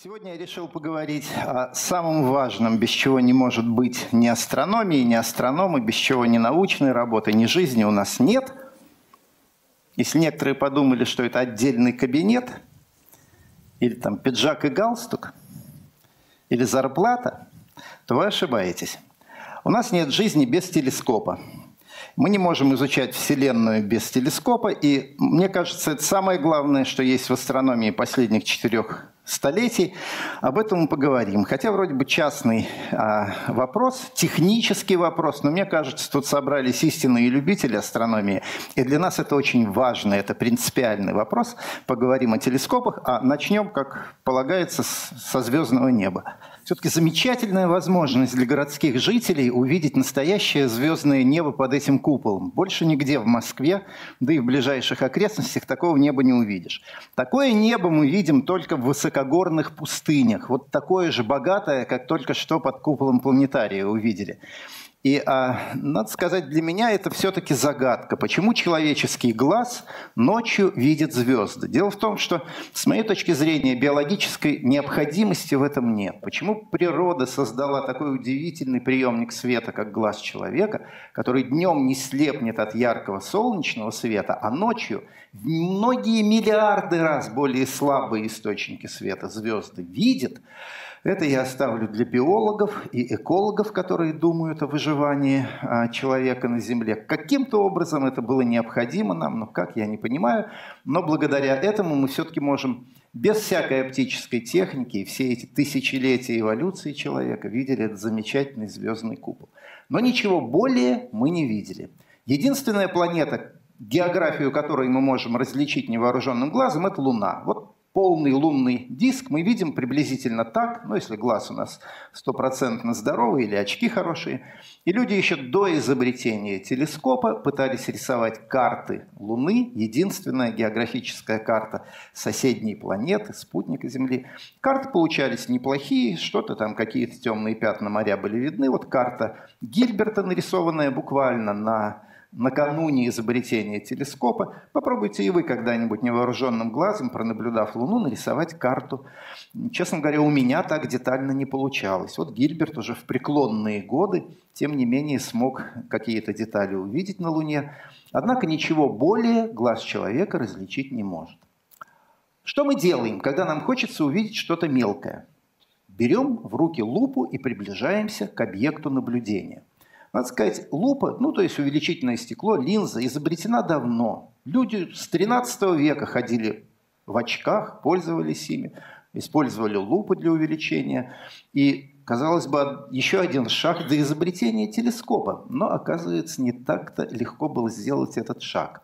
Сегодня я решил поговорить о самом важном, без чего не может быть ни астрономии, ни астрономы, без чего ни научной работы, ни жизни у нас нет. Если некоторые подумали, что это отдельный кабинет, или там пиджак и галстук, или зарплата, то вы ошибаетесь. У нас нет жизни без телескопа. Мы не можем изучать Вселенную без телескопа, и мне кажется, это самое главное, что есть в астрономии последних четырех столетий. Об этом мы поговорим. Хотя вроде бы частный а, вопрос, технический вопрос, но мне кажется, тут собрались истинные любители астрономии. И для нас это очень важный, это принципиальный вопрос. Поговорим о телескопах, а начнем, как полагается, со звездного неба все-таки замечательная возможность для городских жителей увидеть настоящее звездное небо под этим куполом. Больше нигде в Москве, да и в ближайших окрестностях такого неба не увидишь. Такое небо мы видим только в высокогорных пустынях. Вот такое же богатое, как только что под куполом планетария увидели. И, а, надо сказать, для меня это все-таки загадка. Почему человеческий глаз ночью видит звезды? Дело в том, что, с моей точки зрения, биологической необходимости в этом нет. Почему природа создала такой удивительный приемник света, как глаз человека, который днем не слепнет от яркого солнечного света, а ночью многие миллиарды раз более слабые источники света, звезды, видит – это я оставлю для биологов и экологов, которые думают о выживании а, человека на Земле. Каким-то образом это было необходимо нам, но как, я не понимаю. Но благодаря этому мы все-таки можем без всякой оптической техники и все эти тысячелетия эволюции человека видели этот замечательный звездный купол. Но ничего более мы не видели. Единственная планета, географию которой мы можем различить невооруженным глазом, это Луна. Вот полный лунный диск мы видим приблизительно так, ну если глаз у нас стопроцентно здоровый или очки хорошие. И люди еще до изобретения телескопа пытались рисовать карты Луны, единственная географическая карта соседней планеты, спутника Земли. Карты получались неплохие, что-то там, какие-то темные пятна моря были видны. Вот карта Гильберта, нарисованная буквально на накануне изобретения телескопа, попробуйте и вы когда-нибудь невооруженным глазом, пронаблюдав Луну, нарисовать карту. Честно говоря, у меня так детально не получалось. Вот Гильберт уже в преклонные годы, тем не менее, смог какие-то детали увидеть на Луне. Однако ничего более глаз человека различить не может. Что мы делаем, когда нам хочется увидеть что-то мелкое? Берем в руки лупу и приближаемся к объекту наблюдения. Надо сказать, лупа, ну то есть увеличительное стекло, линза изобретена давно. Люди с 13 века ходили в очках, пользовались ими, использовали лупы для увеличения. И, казалось бы, еще один шаг до изобретения телескопа. Но, оказывается, не так-то легко было сделать этот шаг.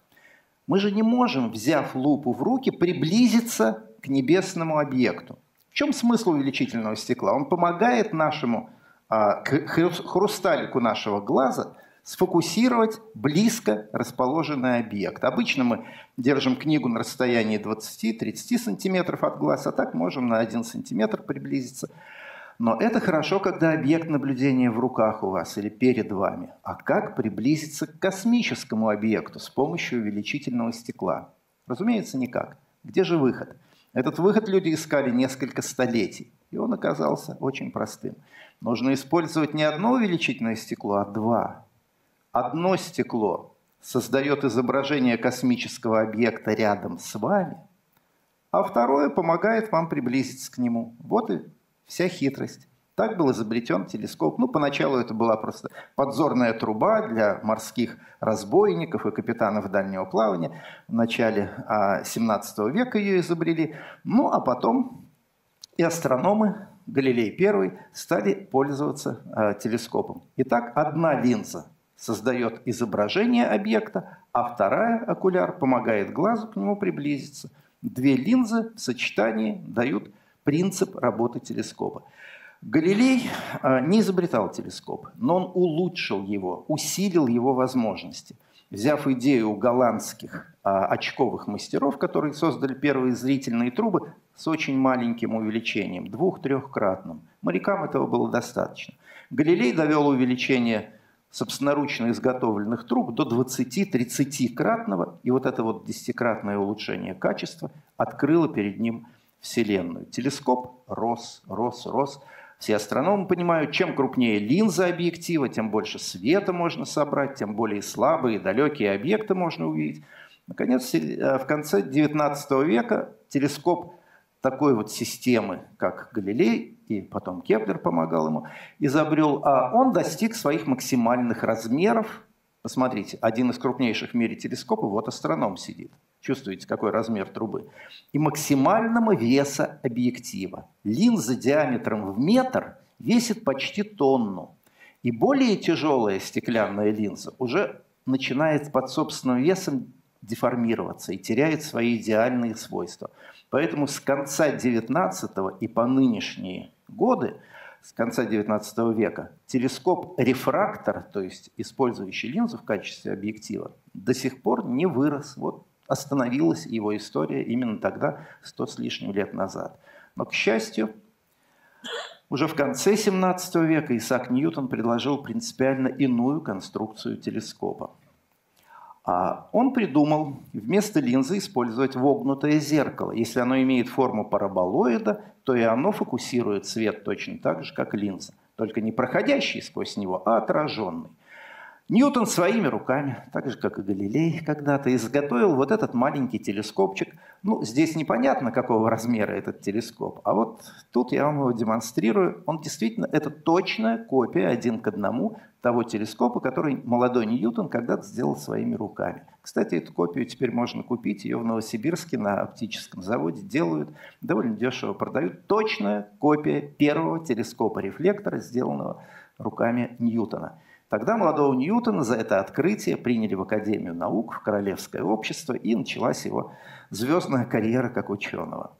Мы же не можем, взяв лупу в руки, приблизиться к небесному объекту. В чем смысл увеличительного стекла? Он помогает нашему хрусталику нашего глаза сфокусировать близко расположенный объект. Обычно мы держим книгу на расстоянии 20-30 сантиметров от глаз, а так можем на 1 сантиметр приблизиться. Но это хорошо, когда объект наблюдения в руках у вас или перед вами. А как приблизиться к космическому объекту с помощью увеличительного стекла? Разумеется, никак. Где же выход? Этот выход люди искали несколько столетий, и он оказался очень простым – Нужно использовать не одно увеличительное стекло, а два. Одно стекло создает изображение космического объекта рядом с вами, а второе помогает вам приблизиться к нему. Вот и вся хитрость. Так был изобретен телескоп. Ну, поначалу это была просто подзорная труба для морских разбойников и капитанов дальнего плавания. В начале 17 а, века ее изобрели. Ну, а потом и астрономы Галилей I стали пользоваться э, телескопом. Итак, одна линза создает изображение объекта, а вторая, окуляр, помогает глазу к нему приблизиться. Две линзы в сочетании дают принцип работы телескопа. Галилей э, не изобретал телескоп, но он улучшил его, усилил его возможности. Взяв идею голландских а, очковых мастеров, которые создали первые зрительные трубы с очень маленьким увеличением, двух-трехкратным. Морякам этого было достаточно. Галилей довел увеличение собственноручно изготовленных труб до 20-30-кратного, и вот это вот десятикратное улучшение качества открыло перед ним Вселенную. Телескоп рос, рос, рос. Все астрономы понимают, чем крупнее линза объектива, тем больше света можно собрать, тем более слабые, далекие объекты можно увидеть. Наконец, э, в конце XIX века телескоп такой вот системы, как Галилей, и потом Кеплер помогал ему, изобрел, а он достиг своих максимальных размеров. Посмотрите, один из крупнейших в мире телескопов, вот астроном сидит. Чувствуете, какой размер трубы? И максимального веса объектива. Линза диаметром в метр весит почти тонну. И более тяжелая стеклянная линза уже начинает под собственным весом деформироваться и теряет свои идеальные свойства. Поэтому с конца XIX и по нынешние годы, с конца XIX века, телескоп-рефрактор, то есть использующий линзу в качестве объектива, до сих пор не вырос. Вот остановилась его история именно тогда, сто с лишним лет назад. Но, к счастью, уже в конце XVII века Исаак Ньютон предложил принципиально иную конструкцию телескопа. А он придумал вместо линзы использовать вогнутое зеркало. Если оно имеет форму параболоида, то и оно фокусирует свет точно так же, как линза, только не проходящий сквозь него, а отраженный. Ньютон своими руками, так же как и Галилей когда-то, изготовил вот этот маленький телескопчик. Ну, здесь непонятно, какого размера этот телескоп, а вот тут я вам его демонстрирую. Он действительно, это точная копия один к одному того телескопа, который молодой Ньютон когда-то сделал своими руками. Кстати, эту копию теперь можно купить, ее в Новосибирске на оптическом заводе делают, довольно дешево продают. Точная копия первого телескопа-рефлектора, сделанного руками Ньютона. Тогда молодого Ньютона за это открытие приняли в Академию наук, в Королевское общество, и началась его звездная карьера как ученого.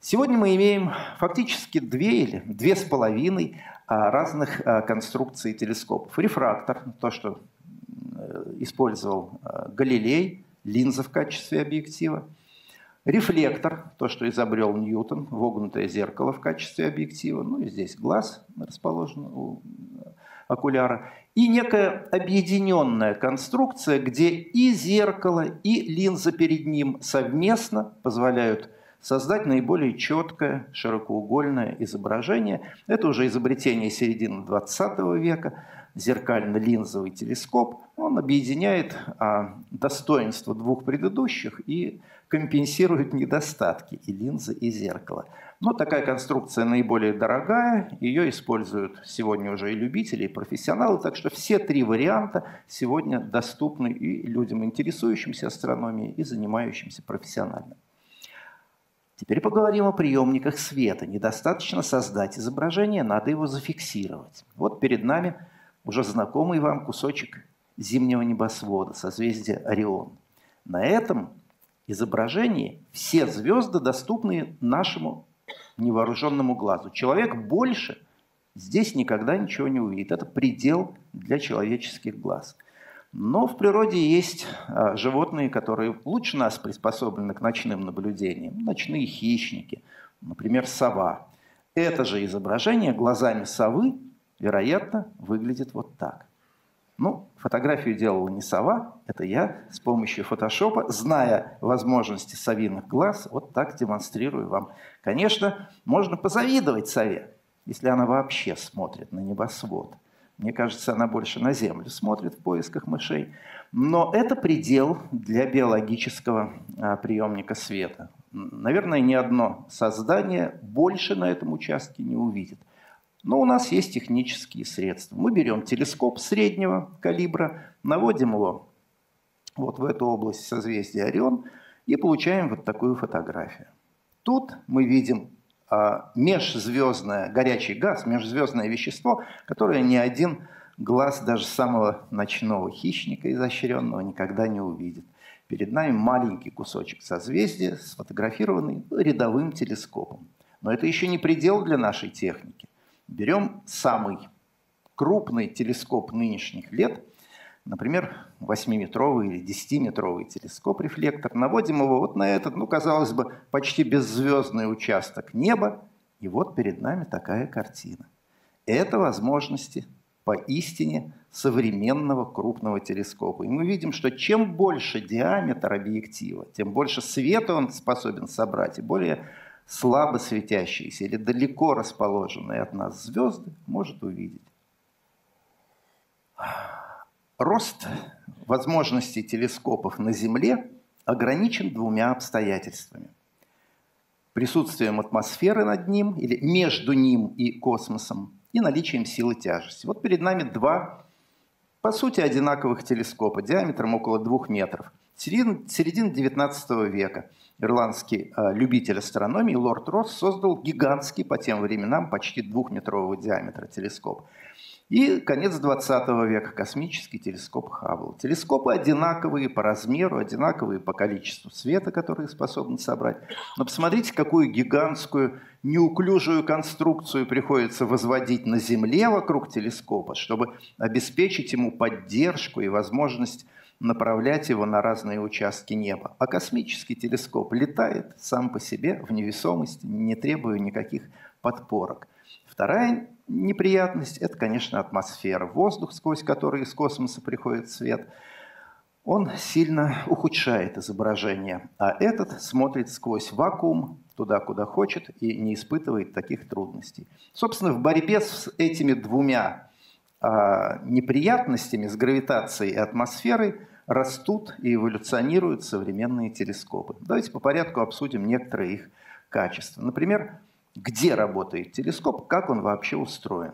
Сегодня мы имеем фактически две или две с половиной а, разных а, конструкций телескопов. Рефрактор, то, что э, использовал а, Галилей, линза в качестве объектива. Рефлектор, то, что изобрел Ньютон, вогнутое зеркало в качестве объектива. Ну и здесь глаз расположен у окуляра и некая объединенная конструкция, где и зеркало, и линза перед ним совместно позволяют создать наиболее четкое широкоугольное изображение. Это уже изобретение середины 20 века, зеркально-линзовый телескоп. Он объединяет а, достоинства двух предыдущих и компенсирует недостатки и линзы, и зеркала. Но такая конструкция наиболее дорогая, ее используют сегодня уже и любители, и профессионалы, так что все три варианта сегодня доступны и людям, интересующимся астрономией, и занимающимся профессионально. Теперь поговорим о приемниках света. Недостаточно создать изображение, надо его зафиксировать. Вот перед нами уже знакомый вам кусочек зимнего небосвода, созвездия Орион. На этом изображении все звезды доступны нашему невооруженному глазу. Человек больше здесь никогда ничего не увидит. Это предел для человеческих глаз. Но в природе есть а, животные, которые лучше нас приспособлены к ночным наблюдениям. Ночные хищники, например, сова. Это же изображение глазами совы, вероятно, выглядит вот так. Ну, фотографию делала не сова, это я с помощью фотошопа, зная возможности совиных глаз, вот так демонстрирую вам. Конечно, можно позавидовать сове, если она вообще смотрит на небосвод. Мне кажется, она больше на Землю смотрит в поисках мышей. Но это предел для биологического а, приемника света. Наверное, ни одно создание больше на этом участке не увидит. Но у нас есть технические средства. Мы берем телескоп среднего калибра, наводим его вот в эту область созвездия Орион и получаем вот такую фотографию. Тут мы видим а, межзвездное, горячий газ, межзвездное вещество, которое ни один глаз даже самого ночного хищника изощренного никогда не увидит. Перед нами маленький кусочек созвездия, сфотографированный рядовым телескопом. Но это еще не предел для нашей техники. Берем самый крупный телескоп нынешних лет, например, 8-метровый или 10-метровый телескоп-рефлектор, наводим его вот на этот, ну, казалось бы, почти беззвездный участок неба, и вот перед нами такая картина. Это возможности поистине современного крупного телескопа. И мы видим, что чем больше диаметр объектива, тем больше света он способен собрать, и более слабо светящиеся или далеко расположенные от нас звезды может увидеть. Рост возможностей телескопов на Земле ограничен двумя обстоятельствами. Присутствием атмосферы над ним или между ним и космосом и наличием силы тяжести. Вот перед нами два, по сути, одинаковых телескопа диаметром около двух метров. Середина, середина 19 века ирландский э, любитель астрономии Лорд Росс создал гигантский по тем временам почти двухметрового диаметра телескоп – и конец 20 века космический телескоп Хаббл. Телескопы одинаковые по размеру, одинаковые по количеству света, которые способны собрать. Но посмотрите, какую гигантскую неуклюжую конструкцию приходится возводить на Земле вокруг телескопа, чтобы обеспечить ему поддержку и возможность направлять его на разные участки неба. А космический телескоп летает сам по себе в невесомости, не требуя никаких подпорок. Вторая неприятность – это, конечно, атмосфера. Воздух, сквозь который из космоса приходит свет, он сильно ухудшает изображение, а этот смотрит сквозь вакуум, туда, куда хочет, и не испытывает таких трудностей. Собственно, в борьбе с этими двумя неприятностями, с гравитацией и атмосферой, растут и эволюционируют современные телескопы. Давайте по порядку обсудим некоторые их качества. Например, где работает телескоп, как он вообще устроен.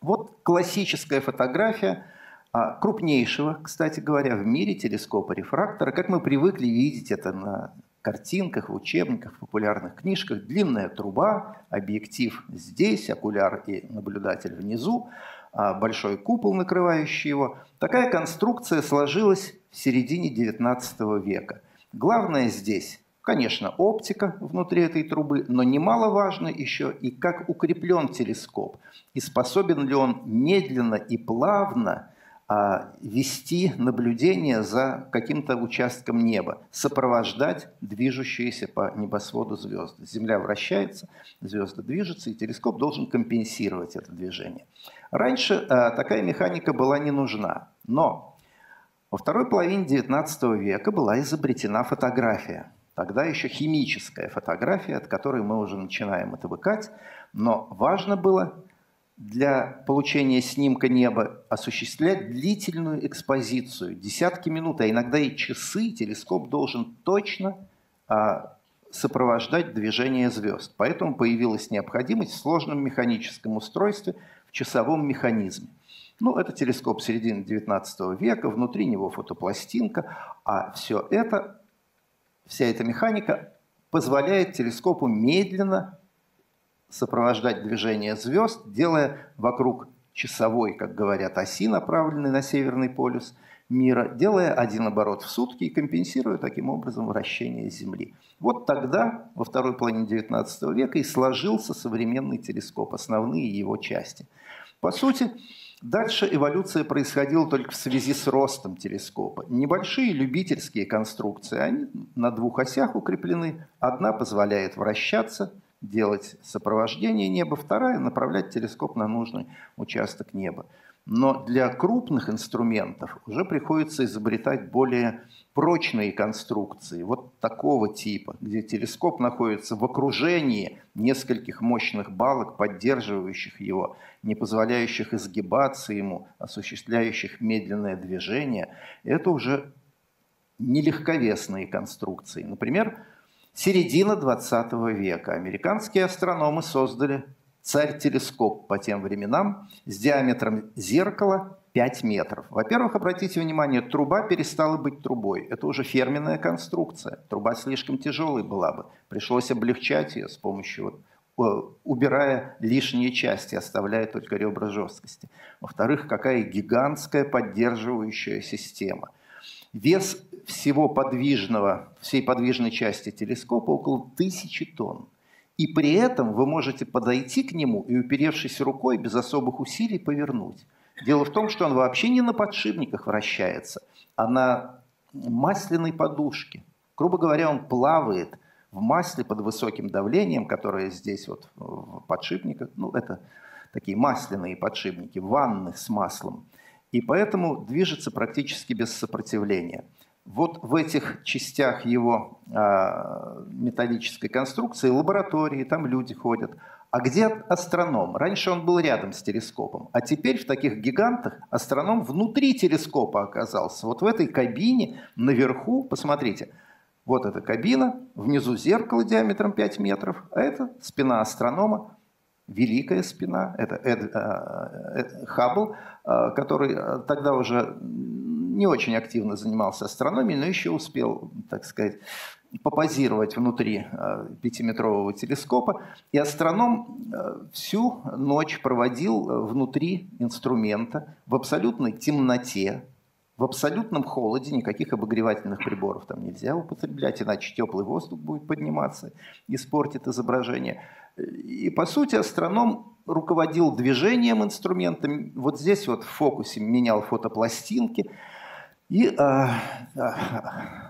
Вот классическая фотография а, крупнейшего, кстати говоря, в мире телескопа-рефрактора, как мы привыкли видеть это на картинках, в учебниках, в популярных книжках. Длинная труба, объектив здесь, окуляр и наблюдатель внизу, а, большой купол, накрывающий его. Такая конструкция сложилась в середине XIX века. Главное здесь Конечно, оптика внутри этой трубы, но немаловажно еще и как укреплен телескоп, и способен ли он медленно и плавно а, вести наблюдение за каким-то участком неба, сопровождать движущиеся по небосводу звезды. Земля вращается, звезды движутся, и телескоп должен компенсировать это движение. Раньше а, такая механика была не нужна, но во второй половине XIX века была изобретена фотография – Тогда еще химическая фотография, от которой мы уже начинаем отвыкать, но важно было для получения снимка неба осуществлять длительную экспозицию, десятки минут, а иногда и часы. Телескоп должен точно а, сопровождать движение звезд. Поэтому появилась необходимость в сложном механическом устройстве, в часовом механизме. Ну, это телескоп середины XIX века, внутри него фотопластинка, а все это вся эта механика позволяет телескопу медленно сопровождать движение звезд, делая вокруг часовой, как говорят, оси, направленной на северный полюс мира, делая один оборот в сутки и компенсируя таким образом вращение Земли. Вот тогда, во второй половине XIX века, и сложился современный телескоп, основные его части. По сути, Дальше эволюция происходила только в связи с ростом телескопа. Небольшие любительские конструкции, они на двух осях укреплены. Одна позволяет вращаться, делать сопровождение неба, вторая – направлять телескоп на нужный участок неба. Но для крупных инструментов уже приходится изобретать более прочные конструкции, вот такого типа, где телескоп находится в окружении нескольких мощных балок, поддерживающих его, не позволяющих изгибаться ему, осуществляющих медленное движение, это уже нелегковесные конструкции. Например, середина 20 века. Американские астрономы создали царь-телескоп по тем временам с диаметром зеркала 5 метров. Во-первых, обратите внимание, труба перестала быть трубой. Это уже ферменная конструкция. Труба слишком тяжелой была бы. Пришлось облегчать ее с помощью, убирая лишние части, оставляя только ребра жесткости. Во-вторых, какая гигантская поддерживающая система. Вес всего подвижного, всей подвижной части телескопа около тысячи тонн. И при этом вы можете подойти к нему и, уперевшись рукой, без особых усилий повернуть. Дело в том, что он вообще не на подшипниках вращается, а на масляной подушке. Грубо говоря, он плавает в масле под высоким давлением, которое здесь вот в подшипниках, ну это такие масляные подшипники, ванны с маслом. И поэтому движется практически без сопротивления. Вот в этих частях его э, металлической конструкции лаборатории, там люди ходят. А где астроном? Раньше он был рядом с телескопом, а теперь в таких гигантах астроном внутри телескопа оказался. Вот в этой кабине наверху, посмотрите, вот эта кабина, внизу зеркало диаметром 5 метров, а это спина астронома, великая спина, это Эд, э, Эд, Хаббл, э, который э, тогда уже не очень активно занимался астрономией, но еще успел, так сказать, попозировать внутри пятиметрового телескопа. И астроном всю ночь проводил внутри инструмента в абсолютной темноте, в абсолютном холоде, никаких обогревательных приборов там нельзя употреблять, иначе теплый воздух будет подниматься, испортит изображение. И, по сути, астроном руководил движением инструмента. Вот здесь вот в фокусе менял фотопластинки и э, э,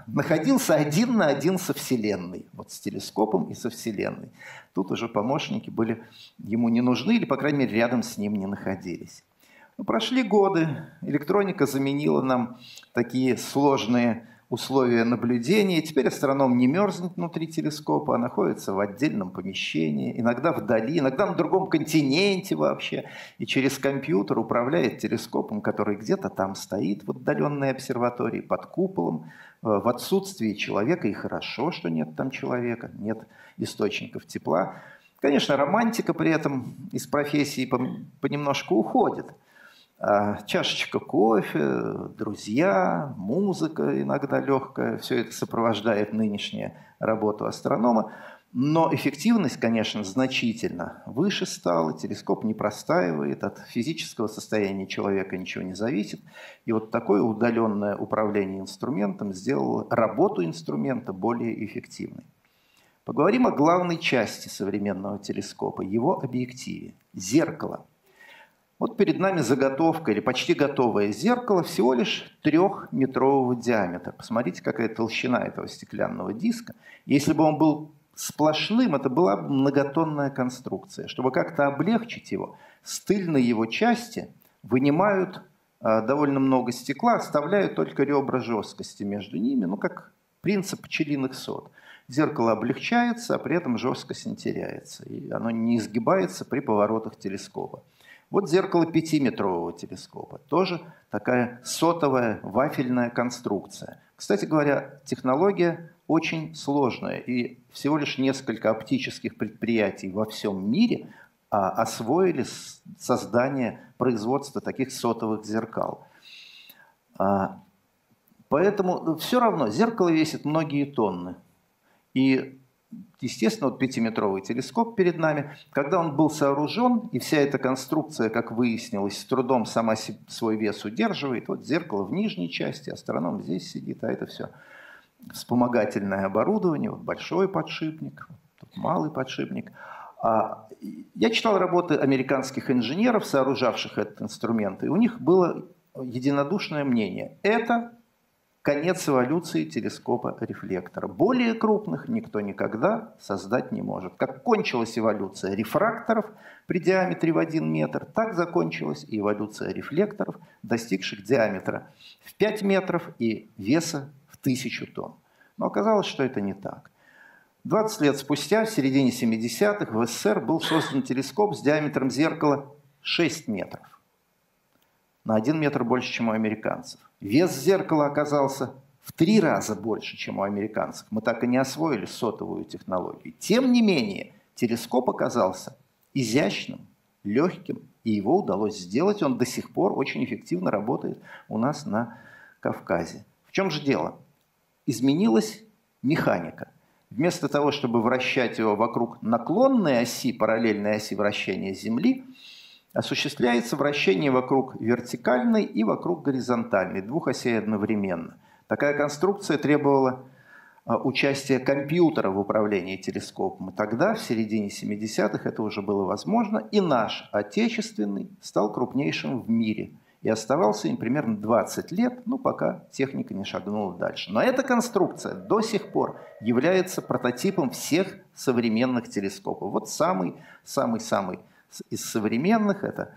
находился один на один со Вселенной, вот с телескопом и со Вселенной. Тут уже помощники были ему не нужны, или, по крайней мере, рядом с ним не находились. Но прошли годы, электроника заменила нам такие сложные условия наблюдения. Теперь астроном не мерзнет внутри телескопа, а находится в отдельном помещении, иногда вдали, иногда на другом континенте вообще. И через компьютер управляет телескопом, который где-то там стоит в отдаленной обсерватории, под куполом, э, в отсутствии человека. И хорошо, что нет там человека, нет источников тепла. Конечно, романтика при этом из профессии понемножку уходит – чашечка кофе, друзья, музыка иногда легкая, все это сопровождает нынешнюю работу астронома. Но эффективность, конечно, значительно выше стала, телескоп не простаивает, от физического состояния человека ничего не зависит. И вот такое удаленное управление инструментом сделало работу инструмента более эффективной. Поговорим о главной части современного телескопа, его объективе – зеркало – вот перед нами заготовка или почти готовое зеркало всего лишь трехметрового диаметра. Посмотрите, какая толщина этого стеклянного диска. Если бы он был сплошным, это была бы многотонная конструкция. Чтобы как-то облегчить его, с тыльной его части вынимают э, довольно много стекла, оставляют только ребра жесткости между ними, ну как принцип пчелиных сот. Зеркало облегчается, а при этом жесткость не теряется, и оно не изгибается при поворотах телескопа. Вот зеркало пятиметрового телескопа. Тоже такая сотовая вафельная конструкция. Кстати говоря, технология очень сложная. И всего лишь несколько оптических предприятий во всем мире а, освоили создание производства таких сотовых зеркал. А, поэтому все равно зеркало весит многие тонны. И естественно, вот пятиметровый телескоп перед нами, когда он был сооружен, и вся эта конструкция, как выяснилось, с трудом сама свой вес удерживает, вот зеркало в нижней части, астроном здесь сидит, а это все вспомогательное оборудование, вот большой подшипник, тут малый подшипник. А я читал работы американских инженеров, сооружавших этот инструмент, и у них было единодушное мнение. Это конец эволюции телескопа-рефлектора. Более крупных никто никогда создать не может. Как кончилась эволюция рефракторов при диаметре в 1 метр, так закончилась и эволюция рефлекторов, достигших диаметра в 5 метров и веса в 1000 тонн. Но оказалось, что это не так. 20 лет спустя, в середине 70-х, в СССР был создан телескоп с диаметром зеркала 6 метров. На 1 метр больше, чем у американцев. Вес зеркала оказался в три раза больше, чем у американцев. Мы так и не освоили сотовую технологию. Тем не менее, телескоп оказался изящным, легким, и его удалось сделать. Он до сих пор очень эффективно работает у нас на Кавказе. В чем же дело? Изменилась механика. Вместо того, чтобы вращать его вокруг наклонной оси, параллельной оси вращения Земли, осуществляется вращение вокруг вертикальной и вокруг горизонтальной, двух осей одновременно. Такая конструкция требовала а, участия компьютера в управлении телескопом. И тогда, в середине 70-х, это уже было возможно, и наш отечественный стал крупнейшим в мире. И оставался им примерно 20 лет, ну, пока техника не шагнула дальше. Но эта конструкция до сих пор является прототипом всех современных телескопов. Вот самый-самый-самый из современных это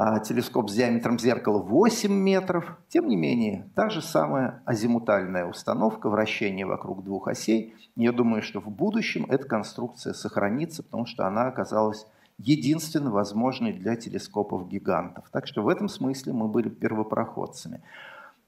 а телескоп с диаметром зеркала 8 метров. Тем не менее, та же самая азимутальная установка, вращение вокруг двух осей. Я думаю, что в будущем эта конструкция сохранится, потому что она оказалась единственно возможной для телескопов-гигантов. Так что в этом смысле мы были первопроходцами.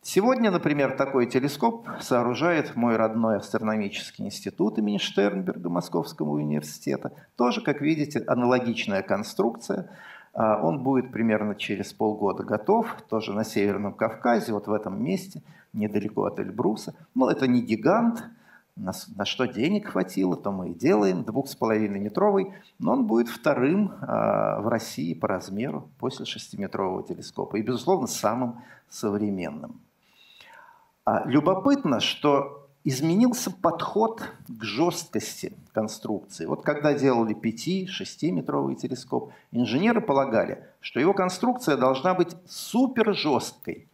Сегодня, например, такой телескоп сооружает мой родной астрономический институт имени Штернберга Московского университета. Тоже, как видите, аналогичная конструкция. А, он будет примерно через полгода готов, тоже на Северном Кавказе, вот в этом месте, недалеко от Эльбруса. Ну, это не гигант, на, что денег хватило, то мы и делаем, двух с половиной метровый, но он будет вторым э, в России по размеру после шестиметрового телескопа и, безусловно, самым современным. А любопытно, что изменился подход к жесткости конструкции. Вот когда делали 5-6-метровый телескоп, инженеры полагали, что его конструкция должна быть супер жесткой.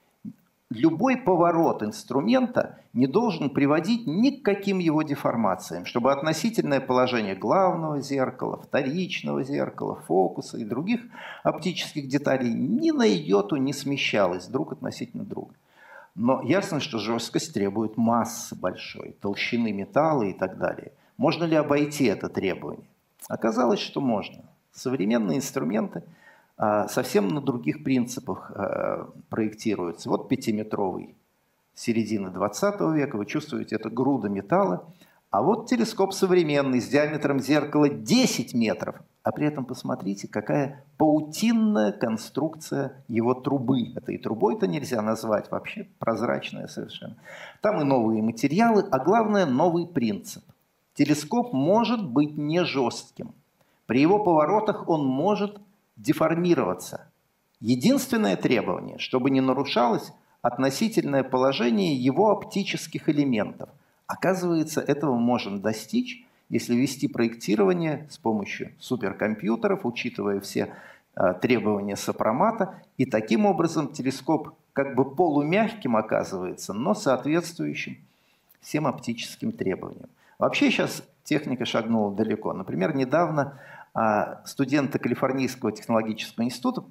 Любой поворот инструмента не должен приводить ни к каким его деформациям, чтобы относительное положение главного зеркала, вторичного зеркала, фокуса и других оптических деталей ни на йоту не смещалось друг относительно друга. Но ясно, что жесткость требует массы большой, толщины металла и так далее. Можно ли обойти это требование? Оказалось, что можно. Современные инструменты а, совсем на других принципах а, проектируются. Вот пятиметровый середины 20 века, вы чувствуете, это груда металла. А вот телескоп современный с диаметром зеркала 10 метров – а при этом посмотрите, какая паутинная конструкция его трубы. Это и трубой-то нельзя назвать, вообще прозрачная совершенно. Там и новые материалы, а главное новый принцип. Телескоп может быть не жестким. При его поворотах он может деформироваться. Единственное требование, чтобы не нарушалось относительное положение его оптических элементов. Оказывается, этого можно достичь если вести проектирование с помощью суперкомпьютеров, учитывая все а, требования сопромата, и таким образом телескоп как бы полумягким оказывается, но соответствующим всем оптическим требованиям. Вообще сейчас техника шагнула далеко. Например, недавно а, студенты Калифорнийского технологического института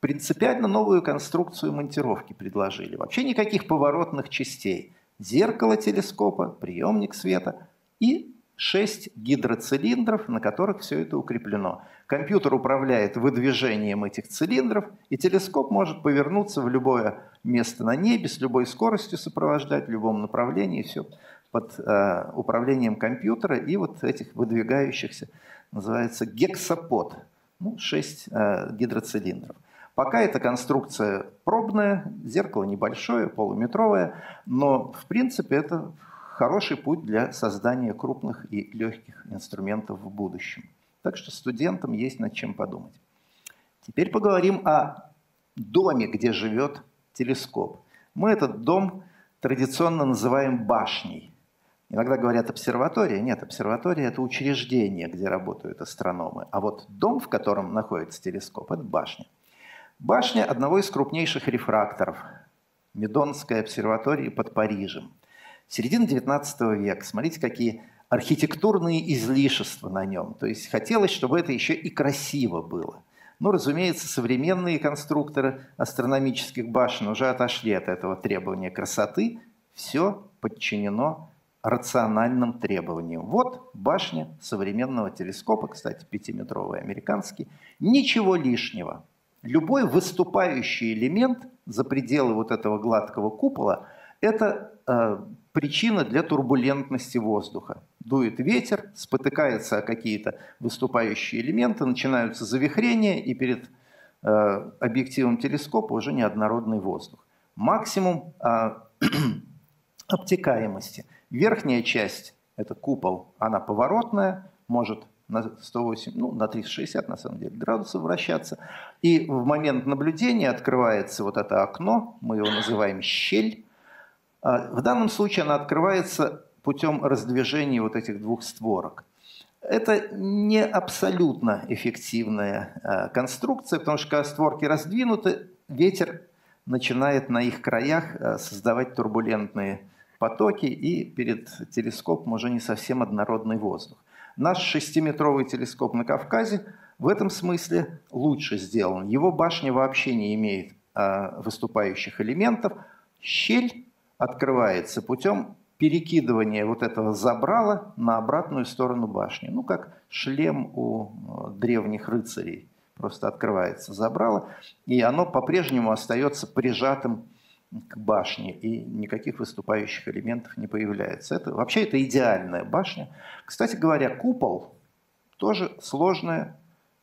принципиально новую конструкцию монтировки предложили. Вообще никаких поворотных частей. Зеркало телескопа, приемник света и шесть гидроцилиндров, на которых все это укреплено. Компьютер управляет выдвижением этих цилиндров, и телескоп может повернуться в любое место на небе, с любой скоростью сопровождать, в любом направлении, все под э, управлением компьютера и вот этих выдвигающихся, называется гексапод, ну, 6 э, гидроцилиндров. Пока эта конструкция пробная, зеркало небольшое, полуметровое, но в принципе это хороший путь для создания крупных и легких инструментов в будущем. Так что студентам есть над чем подумать. Теперь поговорим о доме, где живет телескоп. Мы этот дом традиционно называем башней. Иногда говорят обсерватория. Нет, обсерватория – это учреждение, где работают астрономы. А вот дом, в котором находится телескоп – это башня. Башня одного из крупнейших рефракторов – Медонской обсерватории под Парижем – Середина XIX века. Смотрите, какие архитектурные излишества на нем. То есть хотелось, чтобы это еще и красиво было. Ну, разумеется, современные конструкторы астрономических башен уже отошли от этого требования красоты. Все подчинено рациональным требованиям. Вот башня современного телескопа, кстати, пятиметровый американский. Ничего лишнего. Любой выступающий элемент за пределы вот этого гладкого купола – это э, причина для турбулентности воздуха. Дует ветер, спотыкается какие-то выступающие элементы, начинаются завихрения, и перед э, объективом телескопа уже неоднородный воздух. Максимум э, обтекаемости. Верхняя часть, это купол, она поворотная, может на 108, ну, на 360, на самом деле, градусов вращаться. И в момент наблюдения открывается вот это окно, мы его называем щель, а, в данном случае она открывается путем раздвижения вот этих двух створок. Это не абсолютно эффективная а, конструкция, потому что когда створки раздвинуты, ветер начинает на их краях а, создавать турбулентные потоки, и перед телескопом уже не совсем однородный воздух. Наш шестиметровый телескоп на Кавказе в этом смысле лучше сделан. Его башня вообще не имеет э, выступающих элементов. Щель открывается путем перекидывания вот этого забрала на обратную сторону башни. Ну, как шлем у э, древних рыцарей. Просто открывается забрало, и оно по-прежнему остается прижатым к башне, и никаких выступающих элементов не появляется. Это, вообще это идеальная башня. Кстати говоря, купол тоже сложное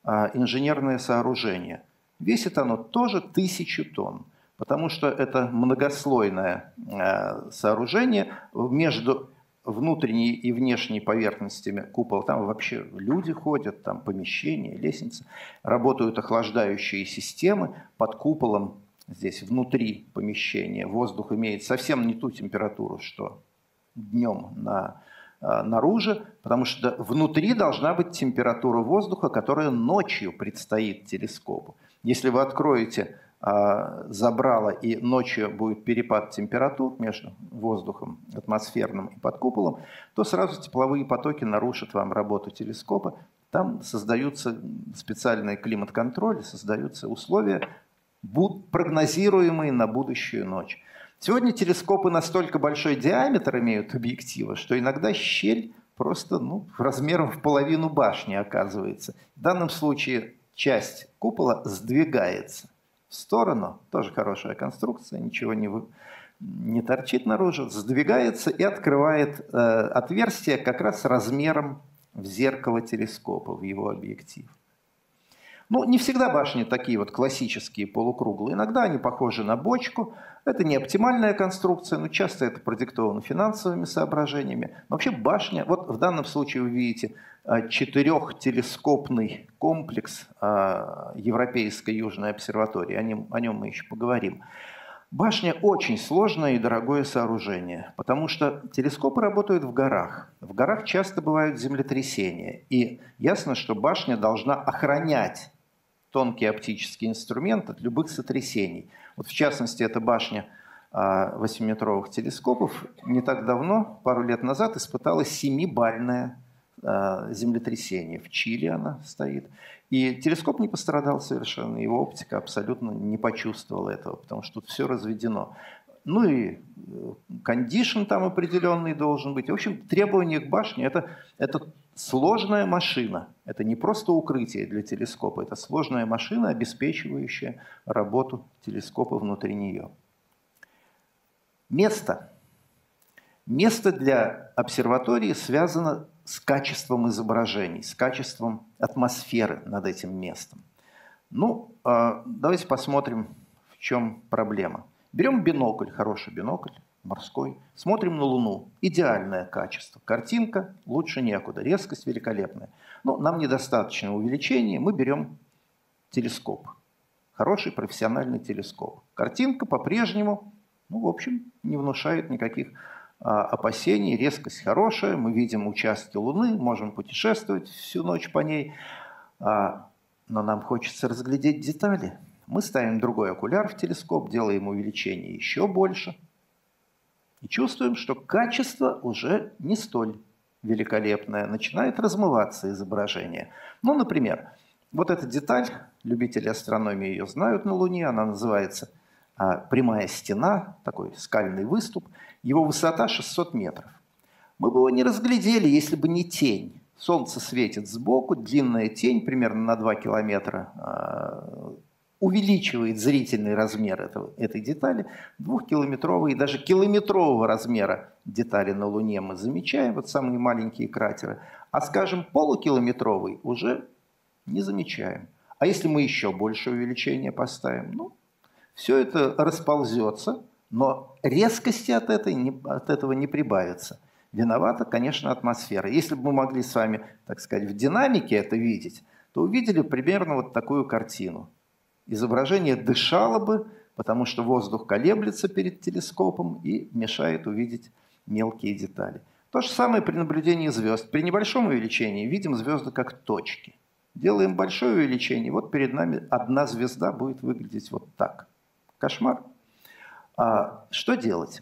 а, инженерное сооружение. Весит оно тоже тысячу тонн, потому что это многослойное а, сооружение между внутренней и внешней поверхностями купола. Там вообще люди ходят, там помещения, лестницы. Работают охлаждающие системы под куполом здесь внутри помещения воздух имеет совсем не ту температуру, что днем на, э, наружу, потому что внутри должна быть температура воздуха, которая ночью предстоит телескопу. Если вы откроете э, забрало и ночью будет перепад температур между воздухом атмосферным и под куполом, то сразу тепловые потоки нарушат вам работу телескопа. Там создаются специальные климат-контроли, создаются условия, прогнозируемые на будущую ночь. Сегодня телескопы настолько большой диаметр имеют объектива, что иногда щель просто ну, размером в половину башни оказывается. В данном случае часть купола сдвигается в сторону, тоже хорошая конструкция, ничего не, не торчит наружу, сдвигается и открывает э, отверстие как раз размером в зеркало телескопа, в его объектив. Ну, не всегда башни такие вот классические, полукруглые. Иногда они похожи на бочку. Это не оптимальная конструкция, но часто это продиктовано финансовыми соображениями. Но вообще башня, вот в данном случае вы видите а, четырехтелескопный комплекс а, Европейской Южной обсерватории. О нем, о нем мы еще поговорим. Башня очень сложное и дорогое сооружение, потому что телескопы работают в горах. В горах часто бывают землетрясения. И ясно, что башня должна охранять тонкий оптический инструмент от любых сотрясений. Вот в частности, эта башня 8-метровых а, телескопов не так давно, пару лет назад, испытала 7-бальное а, землетрясение. В Чили она стоит. И телескоп не пострадал совершенно, его оптика абсолютно не почувствовала этого, потому что тут все разведено. Ну и э, кондишн там определенный должен быть. В общем, требования к башне это, – это сложная машина. Это не просто укрытие для телескопа, это сложная машина, обеспечивающая работу телескопа внутри нее. Место. Место для обсерватории связано с качеством изображений, с качеством атмосферы над этим местом. Ну, а, давайте посмотрим, в чем проблема. Берем бинокль, хороший бинокль, морской, смотрим на Луну. Идеальное качество. Картинка лучше некуда, резкость великолепная. Но нам недостаточно увеличения, мы берем телескоп. Хороший профессиональный телескоп. Картинка по-прежнему, ну, в общем, не внушает никаких а, опасений. Резкость хорошая, мы видим участки Луны, можем путешествовать всю ночь по ней. А, но нам хочется разглядеть детали. Мы ставим другой окуляр в телескоп, делаем увеличение еще больше. И чувствуем, что качество уже не столь великолепное. Начинает размываться изображение. Ну, например, вот эта деталь, любители астрономии ее знают на Луне, она называется а, прямая стена, такой скальный выступ. Его высота 600 метров. Мы бы его не разглядели, если бы не тень. Солнце светит сбоку, длинная тень, примерно на 2 километра а, увеличивает зрительный размер этого, этой детали. Двухкилометровые даже километрового размера детали на Луне мы замечаем, вот самые маленькие кратеры. А, скажем, полукилометровый уже не замечаем. А если мы еще больше увеличения поставим, ну, все это расползется, но резкости от, этой от этого не прибавится. Виновата, конечно, атмосфера. Если бы мы могли с вами, так сказать, в динамике это видеть, то увидели примерно вот такую картину – изображение дышало бы, потому что воздух колеблется перед телескопом и мешает увидеть мелкие детали. То же самое при наблюдении звезд. При небольшом увеличении видим звезды как точки. Делаем большое увеличение, вот перед нами одна звезда будет выглядеть вот так. Кошмар. А что делать?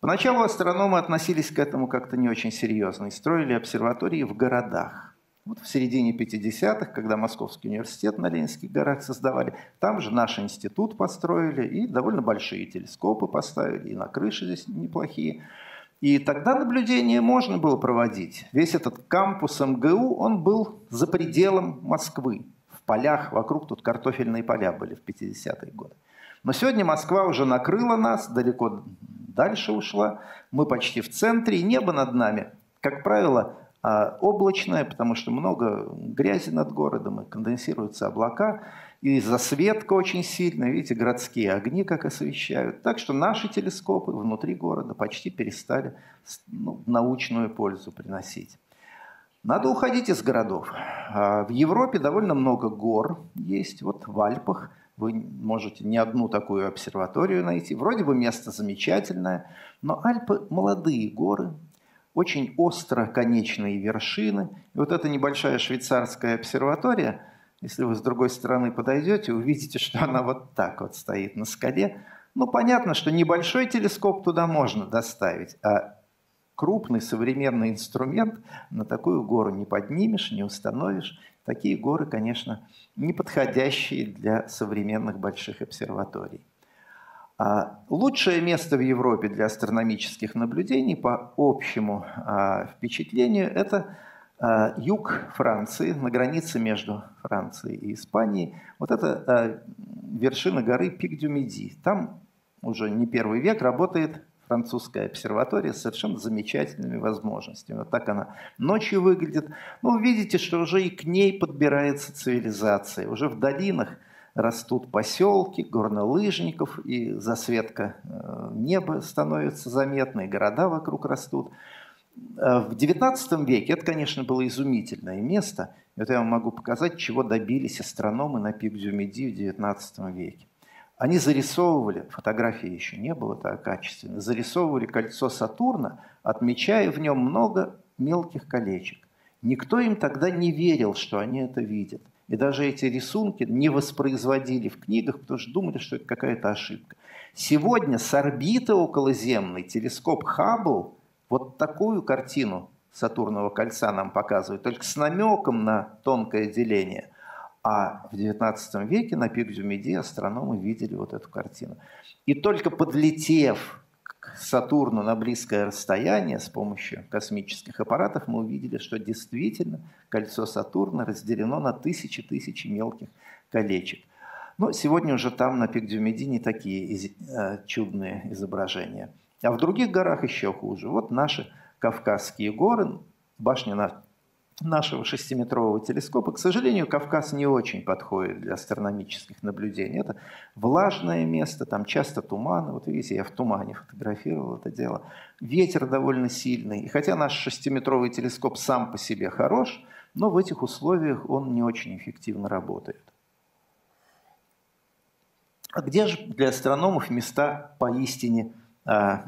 Поначалу астрономы относились к этому как-то не очень серьезно и строили обсерватории в городах. Вот в середине 50-х, когда Московский университет на Ленинских горах создавали, там же наш институт построили и довольно большие телескопы поставили, и на крыше здесь неплохие. И тогда наблюдение можно было проводить. Весь этот кампус МГУ, он был за пределом Москвы. В полях, вокруг тут картофельные поля были в 50-е годы. Но сегодня Москва уже накрыла нас, далеко дальше ушла. Мы почти в центре, и небо над нами, как правило, а, облачное, потому что много грязи над городом, и конденсируются облака, и засветка очень сильная, видите, городские огни как освещают. Так что наши телескопы внутри города почти перестали ну, научную пользу приносить. Надо уходить из городов. А, в Европе довольно много гор есть, вот в Альпах – вы можете не одну такую обсерваторию найти. Вроде бы место замечательное, но Альпы – молодые горы, очень остро конечные вершины. И вот эта небольшая швейцарская обсерватория, если вы с другой стороны подойдете, увидите, что она вот так вот стоит на скале. Ну, понятно, что небольшой телескоп туда можно доставить, а крупный современный инструмент на такую гору не поднимешь, не установишь. Такие горы, конечно, неподходящие для современных больших обсерваторий. А лучшее место в Европе для астрономических наблюдений по общему а, впечатлению – это а, юг Франции, на границе между Францией и Испанией. Вот это вершина горы Пик-дю-Меди. Там уже не первый век работает французская обсерватория с совершенно замечательными возможностями. Вот так она ночью выглядит. Ну, видите, что уже и к ней подбирается цивилизация. Уже в долинах растут поселки, горнолыжников, и засветка э, неба становится заметной, города вокруг растут. Э, в XIX веке это, конечно, было изумительное место. Это я вам могу показать, чего добились астрономы на Пик-Дюмеди в XIX веке. Они зарисовывали, фотографии еще не было так качественно, зарисовывали кольцо Сатурна, отмечая в нем много мелких колечек. Никто им тогда не верил, что они это видят. И даже эти рисунки не воспроизводили в книгах, потому что думали, что это какая-то ошибка. Сегодня с орбиты околоземной телескоп Хаббл вот такую картину Сатурного кольца нам показывает, только с намеком на тонкое деление – а в XIX веке на пик Дюмеди астрономы видели вот эту картину. И только подлетев Сатурну на близкое расстояние с помощью космических аппаратов, мы увидели, что действительно кольцо Сатурна разделено на тысячи-тысячи мелких колечек. Но сегодня уже там на пик Дюмеди не такие э, чудные изображения. А в других горах еще хуже. Вот наши Кавказские горы, башня нашего шестиметрового телескопа. К сожалению, Кавказ не очень подходит для астрономических наблюдений. Это влажное место, там часто туманы. Вот видите, я в тумане фотографировал это дело. Ветер довольно сильный. И хотя наш шестиметровый телескоп сам по себе хорош, но в этих условиях он не очень эффективно работает. А где же для астрономов места поистине а,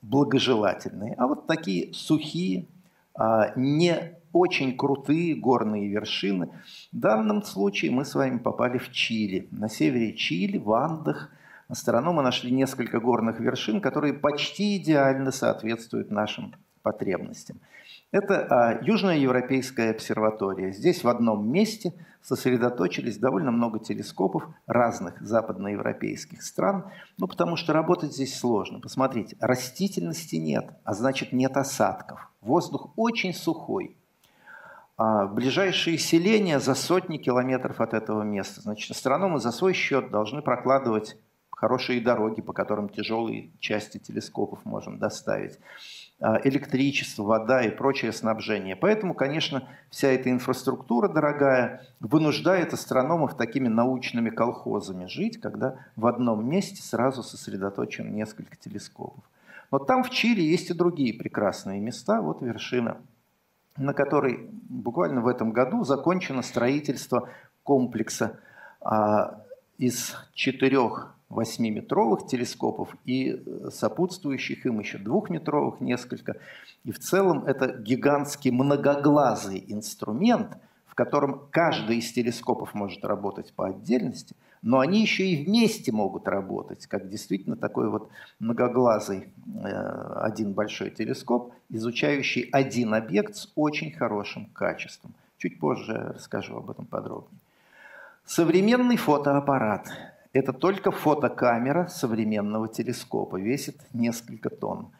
благожелательные? А вот такие сухие, а, не очень крутые горные вершины. В данном случае мы с вами попали в Чили. На севере Чили, в Андах, астрономы нашли несколько горных вершин, которые почти идеально соответствуют нашим потребностям. Это а, Южная Европейская обсерватория. Здесь в одном месте сосредоточились довольно много телескопов разных западноевропейских стран, ну потому что работать здесь сложно. Посмотрите, растительности нет, а значит нет осадков. Воздух очень сухой, ближайшие селения за сотни километров от этого места. Значит, астрономы за свой счет должны прокладывать хорошие дороги, по которым тяжелые части телескопов можем доставить, а, электричество, вода и прочее снабжение. Поэтому, конечно, вся эта инфраструктура дорогая вынуждает астрономов такими научными колхозами жить, когда в одном месте сразу сосредоточено несколько телескопов. Но там в Чили есть и другие прекрасные места. Вот вершина на которой буквально в этом году закончено строительство комплекса а, из четырех восьмиметровых телескопов и сопутствующих им еще двухметровых несколько. И в целом это гигантский многоглазый инструмент, в котором каждый из телескопов может работать по отдельности – но они еще и вместе могут работать, как действительно такой вот многоглазый э, один большой телескоп, изучающий один объект с очень хорошим качеством. Чуть позже расскажу об этом подробнее. Современный фотоаппарат – это только фотокамера современного телескопа, весит несколько тонн.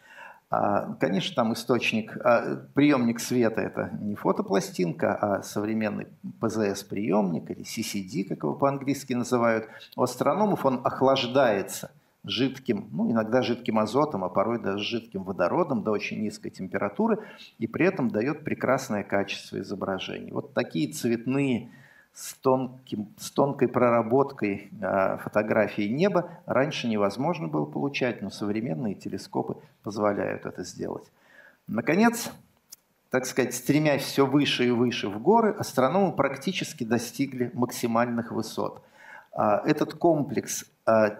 А, конечно, там источник, а, приемник света – это не фотопластинка, а современный ПЗС-приемник или CCD, как его по-английски называют. У астрономов он охлаждается жидким, ну, иногда жидким азотом, а порой даже жидким водородом до очень низкой температуры, и при этом дает прекрасное качество изображений. Вот такие цветные с, тонким, с тонкой проработкой э, фотографии неба раньше невозможно было получать, но современные телескопы позволяют это сделать. Наконец, так сказать, стремясь все выше и выше в горы, астрономы практически достигли максимальных высот. Э, этот комплекс э,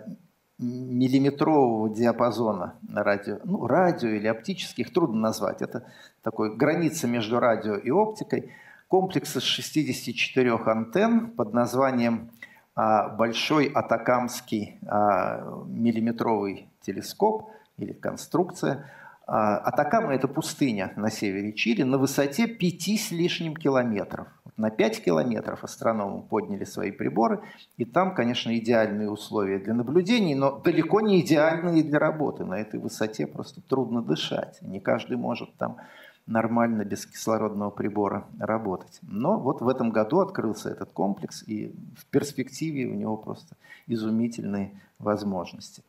миллиметрового диапазона радио, ну, радио или оптических, трудно назвать, это такой граница между радио и оптикой – комплекс из 64 антенн под названием а, Большой Атакамский а, миллиметровый телескоп или конструкция. А, Атакама – это пустыня на севере Чили на высоте 5 с лишним километров. На 5 километров астрономы подняли свои приборы, и там, конечно, идеальные условия для наблюдений, но далеко не идеальные для работы. На этой высоте просто трудно дышать. Не каждый может там нормально без кислородного прибора работать. Но вот в этом году открылся этот комплекс, и в перспективе у него просто изумительные возможности.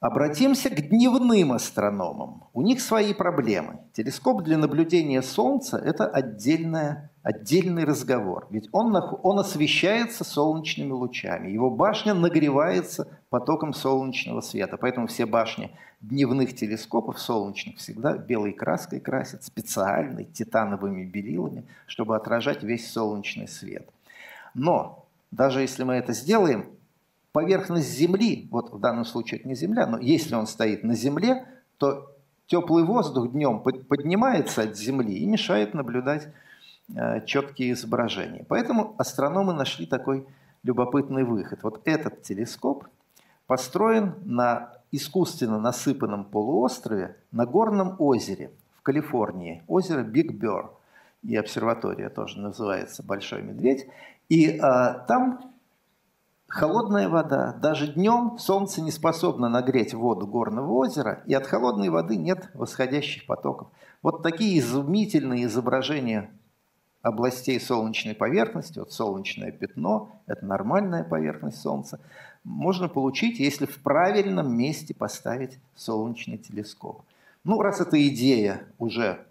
Обратимся к дневным астрономам. У них свои проблемы. Телескоп для наблюдения Солнца – это отдельная, отдельный разговор. Ведь он, он освещается солнечными лучами. Его башня нагревается потоком солнечного света. Поэтому все башни дневных телескопов солнечных всегда белой краской красят, специальной, титановыми белилами, чтобы отражать весь солнечный свет. Но даже если мы это сделаем, поверхность Земли, вот в данном случае это не Земля, но если он стоит на Земле, то теплый воздух днем поднимается от Земли и мешает наблюдать э, четкие изображения. Поэтому астрономы нашли такой любопытный выход. Вот этот телескоп построен на искусственно насыпанном полуострове на горном озере в Калифорнии, озеро Биг Бёр, и обсерватория тоже называется Большой Медведь. И а, там холодная вода. Даже днем солнце не способно нагреть воду горного озера, и от холодной воды нет восходящих потоков. Вот такие изумительные изображения областей солнечной поверхности, вот солнечное пятно, это нормальная поверхность Солнца, можно получить, если в правильном месте поставить солнечный телескоп. Ну, раз эта идея уже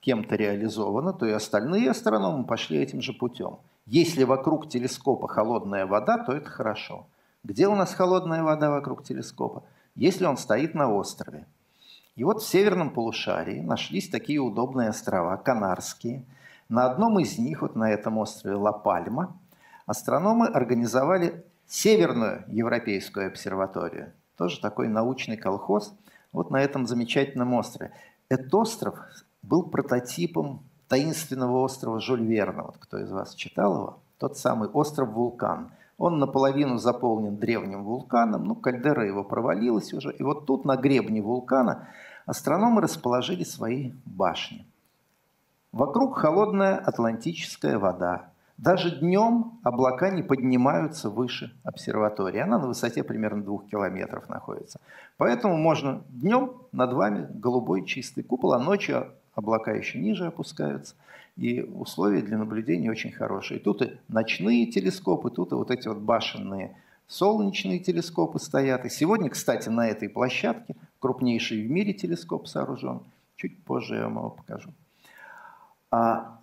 кем-то реализована, то и остальные астрономы пошли этим же путем. Если вокруг телескопа холодная вода, то это хорошо. Где у нас холодная вода вокруг телескопа? Если он стоит на острове. И вот в северном полушарии нашлись такие удобные острова, Канарские. На одном из них, вот на этом острове Ла-Пальма, астрономы организовали Северную Европейскую обсерваторию. Тоже такой научный колхоз вот на этом замечательном острове. Этот остров был прототипом таинственного острова Жюль Верна. Вот кто из вас читал его? Тот самый остров-вулкан. Он наполовину заполнен древним вулканом, ну, кальдера его провалилась уже. И вот тут на гребне вулкана астрономы расположили свои башни. Вокруг холодная атлантическая вода. Даже днем облака не поднимаются выше обсерватории. Она на высоте примерно двух километров находится. Поэтому можно днем над вами голубой чистый купол, а ночью облака еще ниже опускаются. И условия для наблюдения очень хорошие. Тут и ночные телескопы, тут и вот эти вот башенные солнечные телескопы стоят. И сегодня, кстати, на этой площадке крупнейший в мире телескоп сооружен. Чуть позже я вам его покажу. А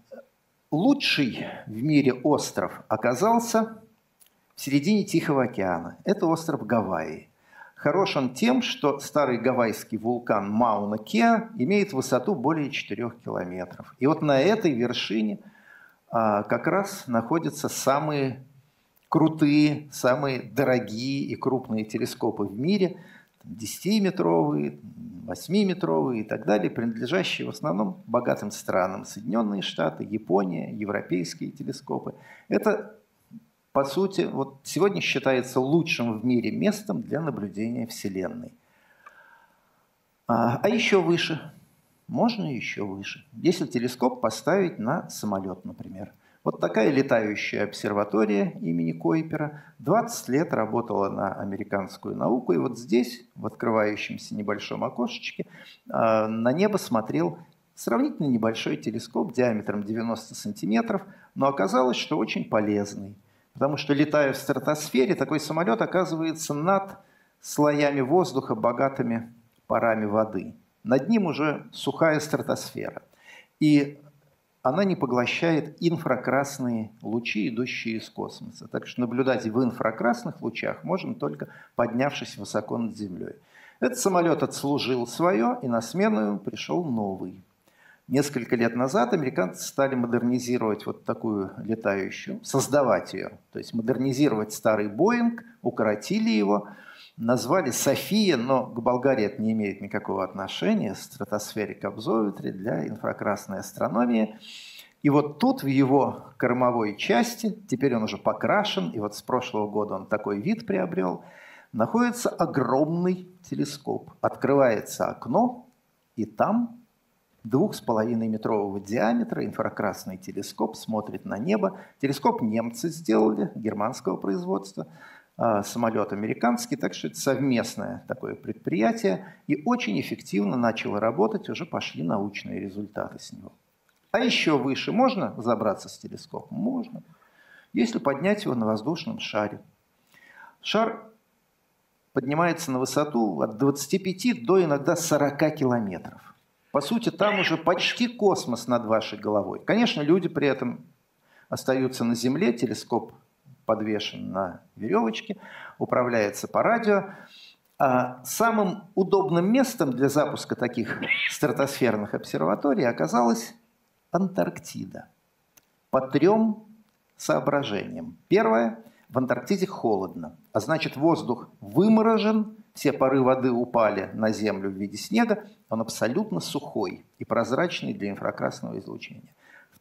лучший в мире остров оказался в середине Тихого океана. Это остров Гавайи. Хорош он тем, что старый гавайский вулкан Мауна-Кеа имеет высоту более 4 километров. И вот на этой вершине а, как раз находятся самые крутые, самые дорогие и крупные телескопы в мире, 10-метровые, 8-метровые и так далее, принадлежащие в основном богатым странам. Соединенные Штаты, Япония, европейские телескопы. Это, по сути, вот сегодня считается лучшим в мире местом для наблюдения Вселенной. А, а еще выше, можно еще выше. Если телескоп поставить на самолет, например. Вот такая летающая обсерватория имени Койпера 20 лет работала на американскую науку, и вот здесь, в открывающемся небольшом окошечке, а, на небо смотрел сравнительно небольшой телескоп диаметром 90 сантиметров, но оказалось, что очень полезный. Потому что, летая в стратосфере, такой самолет оказывается над слоями воздуха, богатыми парами воды. Над ним уже сухая стратосфера. И она не поглощает инфракрасные лучи, идущие из космоса. Так что наблюдать в инфракрасных лучах можно только поднявшись высоко над Землей. Этот самолет отслужил свое, и на смену ему пришел новый. Несколько лет назад американцы стали модернизировать вот такую летающую, создавать ее. То есть модернизировать старый Боинг, укоротили его, назвали София, но к Болгарии это не имеет никакого отношения, стратосферик обзоветри для инфракрасной астрономии. И вот тут в его кормовой части, теперь он уже покрашен, и вот с прошлого года он такой вид приобрел, находится огромный телескоп. Открывается окно, и там двух с половиной метрового диаметра инфракрасный телескоп смотрит на небо. Телескоп немцы сделали, германского производства, самолет американский, так что это совместное такое предприятие. И очень эффективно начало работать, уже пошли научные результаты с него. А еще выше можно забраться с телескопом? Можно. Если поднять его на воздушном шаре. Шар поднимается на высоту от 25 до иногда 40 километров. По сути, там уже почти космос над вашей головой. Конечно, люди при этом остаются на Земле, телескоп подвешен на веревочке, управляется по радио. А самым удобным местом для запуска таких стратосферных обсерваторий оказалась Антарктида. По трем соображениям. Первое – в Антарктиде холодно, а значит воздух выморожен, все пары воды упали на Землю в виде снега, он абсолютно сухой и прозрачный для инфракрасного излучения.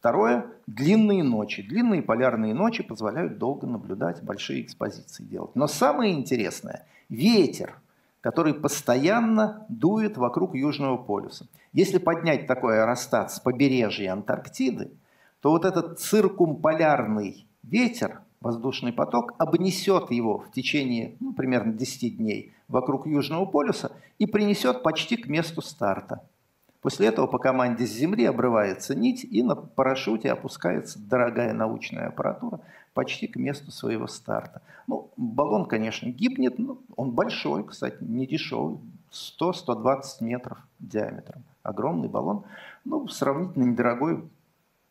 Второе – длинные ночи. Длинные полярные ночи позволяют долго наблюдать, большие экспозиции делать. Но самое интересное – ветер, который постоянно дует вокруг Южного полюса. Если поднять такой аэростат с побережья Антарктиды, то вот этот циркумполярный ветер – воздушный поток обнесет его в течение ну, примерно 10 дней вокруг Южного полюса и принесет почти к месту старта. После этого по команде с Земли обрывается нить, и на парашюте опускается дорогая научная аппаратура почти к месту своего старта. Ну, баллон, конечно, гибнет, но он большой, кстати, не дешевый, 100-120 метров диаметром. Огромный баллон, ну, сравнительно недорогой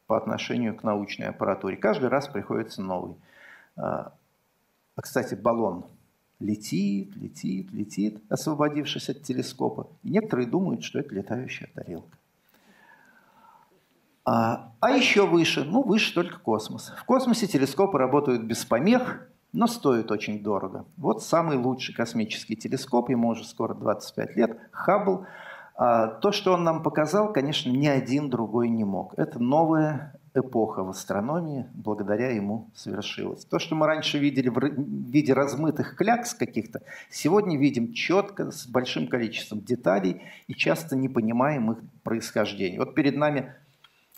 по отношению к научной аппаратуре. Каждый раз приходится новый. А, кстати, баллон летит, летит, летит, освободившись от телескопа. И некоторые думают, что это летающая тарелка. А, а еще выше, ну выше только космос. В космосе телескопы работают без помех, но стоят очень дорого. Вот самый лучший космический телескоп, ему уже скоро 25 лет, Хаббл. А, то, что он нам показал, конечно, ни один другой не мог. Это новая эпоха в астрономии благодаря ему совершилась. То, что мы раньше видели в виде размытых клякс каких-то, сегодня видим четко, с большим количеством деталей и часто не понимаем их происхождение. Вот перед нами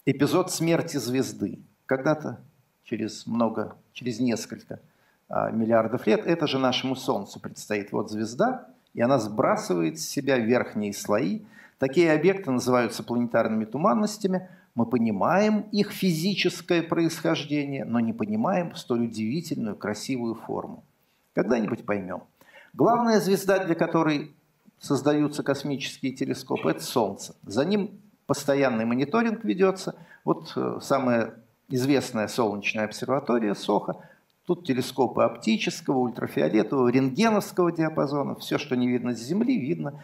эпизод смерти звезды. Когда-то через много, через несколько а, миллиардов лет это же нашему Солнцу предстоит вот звезда, и она сбрасывает с себя верхние слои. Такие объекты называются планетарными туманностями – мы понимаем их физическое происхождение, но не понимаем столь удивительную, красивую форму. Когда-нибудь поймем. Главная звезда, для которой создаются космические телескопы, это Солнце. За ним постоянный мониторинг ведется. Вот э, самая известная солнечная обсерватория СОХа. Тут телескопы оптического, ультрафиолетового, рентгеновского диапазона. Все, что не видно с Земли, видно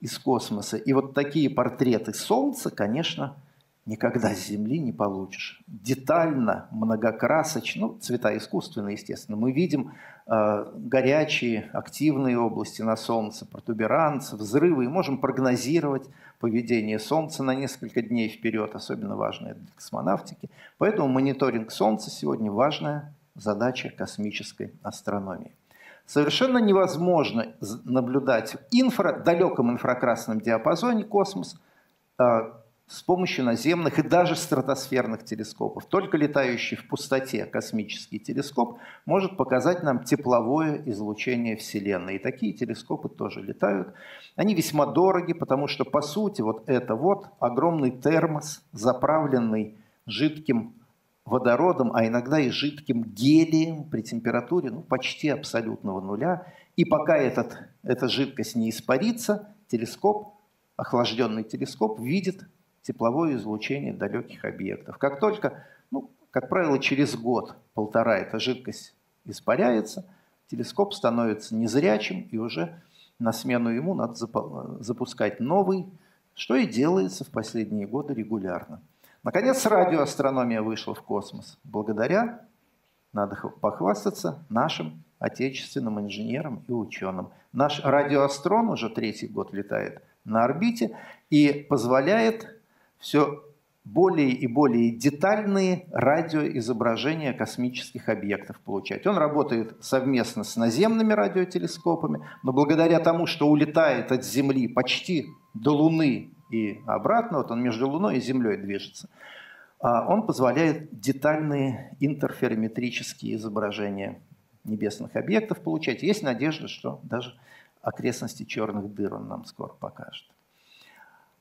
из космоса. И вот такие портреты Солнца, конечно, никогда с Земли не получишь. Детально, многокрасочно, ну, цвета искусственные, естественно, мы видим э, горячие, активные области на Солнце, протуберанцы, взрывы, и можем прогнозировать поведение Солнца на несколько дней вперед, особенно важное для космонавтики. Поэтому мониторинг Солнца сегодня важная задача космической астрономии. Совершенно невозможно наблюдать в инфра, далеком инфракрасном диапазоне космос – а, с помощью наземных и даже стратосферных телескопов. Только летающий в пустоте космический телескоп может показать нам тепловое излучение Вселенной. И такие телескопы тоже летают. Они весьма дороги, потому что, по сути, вот это вот огромный термос, заправленный жидким водородом, а иногда и жидким гелием при температуре ну, почти абсолютного нуля. И пока этот, эта жидкость не испарится, телескоп, охлажденный телескоп, видит тепловое излучение далеких объектов. Как только, ну, как правило, через год-полтора эта жидкость испаряется, телескоп становится незрячим, и уже на смену ему надо запускать новый, что и делается в последние годы регулярно. Наконец, радиоастрономия вышла в космос благодаря, надо похвастаться, нашим отечественным инженерам и ученым. Наш радиоастрон уже третий год летает на орбите и позволяет все более и более детальные радиоизображения космических объектов получать. Он работает совместно с наземными радиотелескопами, но благодаря тому, что улетает от Земли почти до Луны и обратно, вот он между Луной и Землей движется, а, он позволяет детальные интерферометрические изображения небесных объектов получать. Есть надежда, что даже окрестности черных дыр он нам скоро покажет.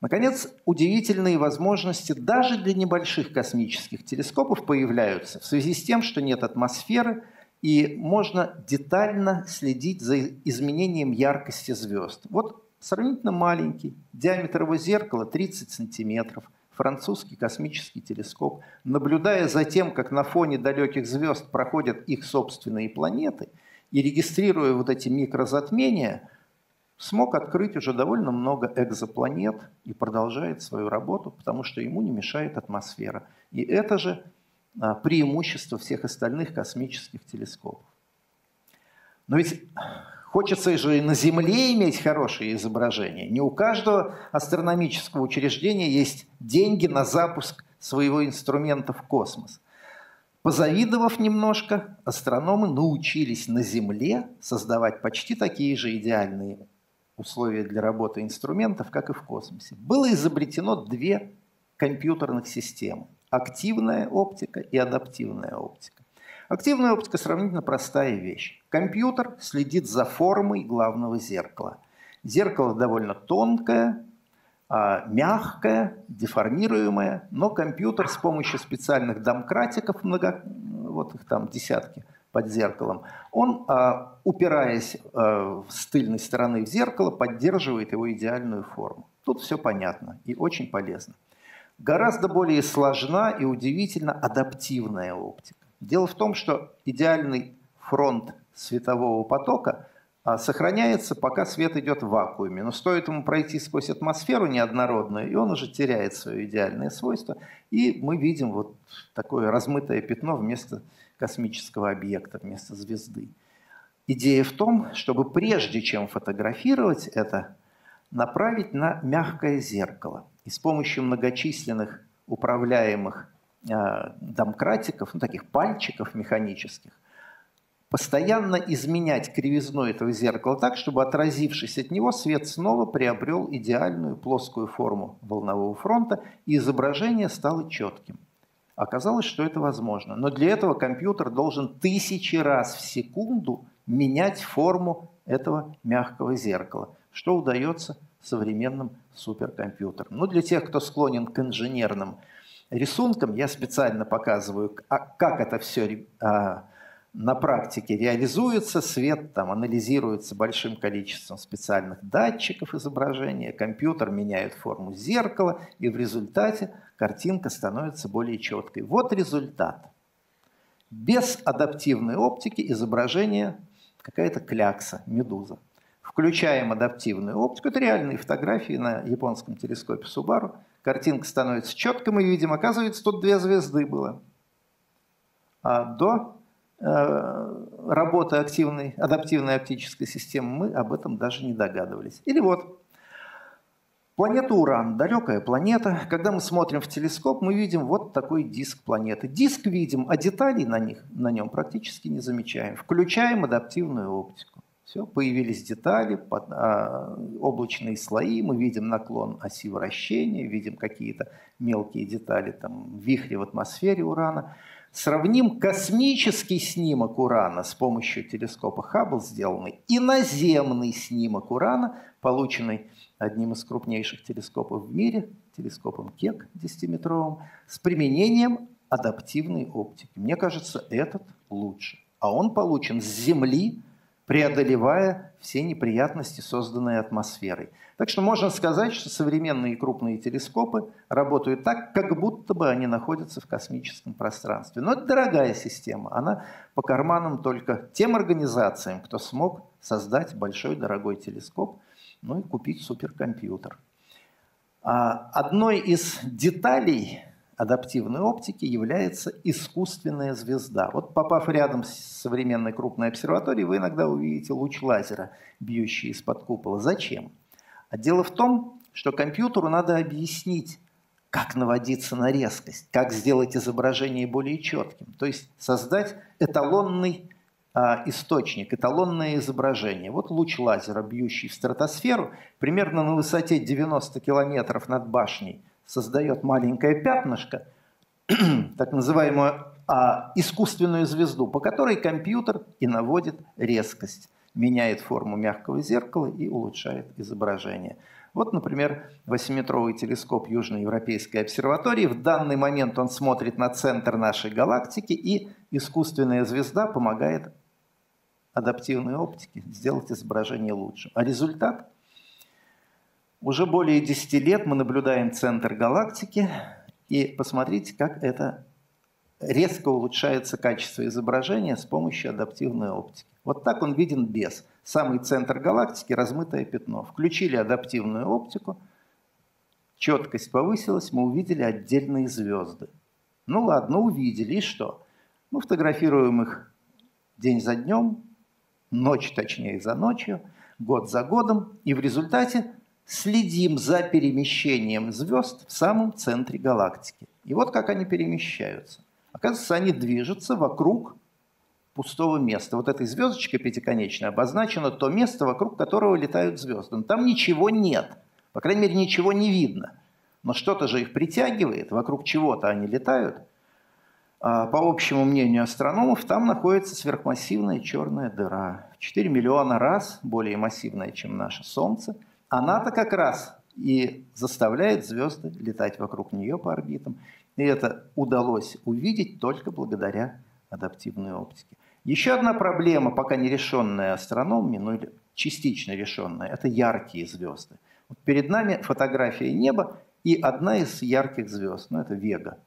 Наконец, удивительные возможности даже для небольших космических телескопов появляются в связи с тем, что нет атмосферы, и можно детально следить за изменением яркости звезд. Вот сравнительно маленький, диаметр его зеркала 30 сантиметров, французский космический телескоп, наблюдая за тем, как на фоне далеких звезд проходят их собственные планеты, и регистрируя вот эти микрозатмения – смог открыть уже довольно много экзопланет и продолжает свою работу, потому что ему не мешает атмосфера. И это же а, преимущество всех остальных космических телескопов. Но ведь хочется же и на Земле иметь хорошие изображения. Не у каждого астрономического учреждения есть деньги на запуск своего инструмента в космос. Позавидовав немножко, астрономы научились на Земле создавать почти такие же идеальные условия для работы инструментов, как и в космосе. Было изобретено две компьютерных системы – активная оптика и адаптивная оптика. Активная оптика сравнительно простая вещь. Компьютер следит за формой главного зеркала. Зеркало довольно тонкое, а, мягкое, деформируемое, но компьютер с помощью специальных домкратиков, много, вот их там десятки, под зеркалом, он, а, упираясь а, с тыльной стороны в зеркало, поддерживает его идеальную форму. Тут все понятно и очень полезно. Гораздо более сложна и удивительно адаптивная оптика. Дело в том, что идеальный фронт светового потока а, сохраняется, пока свет идет в вакууме. Но стоит ему пройти сквозь атмосферу неоднородную, и он уже теряет свое идеальное свойство. И мы видим вот такое размытое пятно вместо космического объекта вместо звезды. Идея в том, чтобы прежде чем фотографировать это, направить на мягкое зеркало. И с помощью многочисленных управляемых э, домкратиков, ну, таких пальчиков механических, постоянно изменять кривизну этого зеркала так, чтобы отразившись от него, свет снова приобрел идеальную плоскую форму волнового фронта, и изображение стало четким. Оказалось, что это возможно. Но для этого компьютер должен тысячи раз в секунду менять форму этого мягкого зеркала, что удается современным суперкомпьютерам. Ну, для тех, кто склонен к инженерным рисункам, я специально показываю, а как это все а, на практике реализуется. Свет там анализируется большим количеством специальных датчиков изображения, компьютер меняет форму зеркала, и в результате картинка становится более четкой. Вот результат. Без адаптивной оптики изображение какая-то клякса, медуза. Включаем адаптивную оптику, это реальные фотографии на японском телескопе Субару. Картинка становится четкой, мы видим, оказывается, тут две звезды было. А до работы активной, адаптивной оптической системы мы об этом даже не догадывались. Или вот Планета Уран, далекая планета. Когда мы смотрим в телескоп, мы видим вот такой диск планеты. Диск видим, а деталей на, них, на нем практически не замечаем. Включаем адаптивную оптику. Все, появились детали, под, а, облачные слои, мы видим наклон оси вращения, видим какие-то мелкие детали, там, вихри в атмосфере Урана. Сравним космический снимок Урана с помощью телескопа Хаббл сделанный и наземный снимок Урана, полученный одним из крупнейших телескопов в мире, телескопом Кек 10-метровым, с применением адаптивной оптики. Мне кажется, этот лучше. А он получен с Земли, преодолевая все неприятности, созданные атмосферой. Так что можно сказать, что современные крупные телескопы работают так, как будто бы они находятся в космическом пространстве. Но это дорогая система. Она по карманам только тем организациям, кто смог создать большой дорогой телескоп, ну и купить суперкомпьютер. А одной из деталей адаптивной оптики является искусственная звезда. Вот попав рядом с современной крупной обсерваторией, вы иногда увидите луч лазера, бьющий из-под купола. Зачем? А дело в том, что компьютеру надо объяснить, как наводиться на резкость, как сделать изображение более четким. То есть создать эталонный а, источник, эталонное изображение. Вот луч лазера, бьющий в стратосферу, примерно на высоте 90 километров над башней – создает маленькое пятнышко, так называемую а, искусственную звезду, по которой компьютер и наводит резкость, меняет форму мягкого зеркала и улучшает изображение. Вот, например, 8-метровый телескоп Южноевропейской обсерватории. В данный момент он смотрит на центр нашей галактики, и искусственная звезда помогает адаптивной оптике сделать изображение лучше. А результат – уже более 10 лет мы наблюдаем центр галактики, и посмотрите, как это резко улучшается качество изображения с помощью адаптивной оптики. Вот так он виден без. Самый центр галактики – размытое пятно. Включили адаптивную оптику, четкость повысилась, мы увидели отдельные звезды. Ну ладно, увидели, и что? Мы фотографируем их день за днем, ночь точнее за ночью, год за годом, и в результате следим за перемещением звезд в самом центре галактики. И вот как они перемещаются. Оказывается, они движутся вокруг пустого места. Вот этой звездочкой пятиконечной обозначено то место, вокруг которого летают звезды. Но там ничего нет. По крайней мере, ничего не видно. Но что-то же их притягивает, вокруг чего-то они летают. А по общему мнению астрономов, там находится сверхмассивная черная дыра. В 4 миллиона раз более массивная, чем наше Солнце – она-то как раз и заставляет звезды летать вокруг нее по орбитам. И это удалось увидеть только благодаря адаптивной оптике. Еще одна проблема, пока не решенная астрономами, ну или частично решенная, это яркие звезды. Вот перед нами фотография неба и одна из ярких звезд, ну это Вега.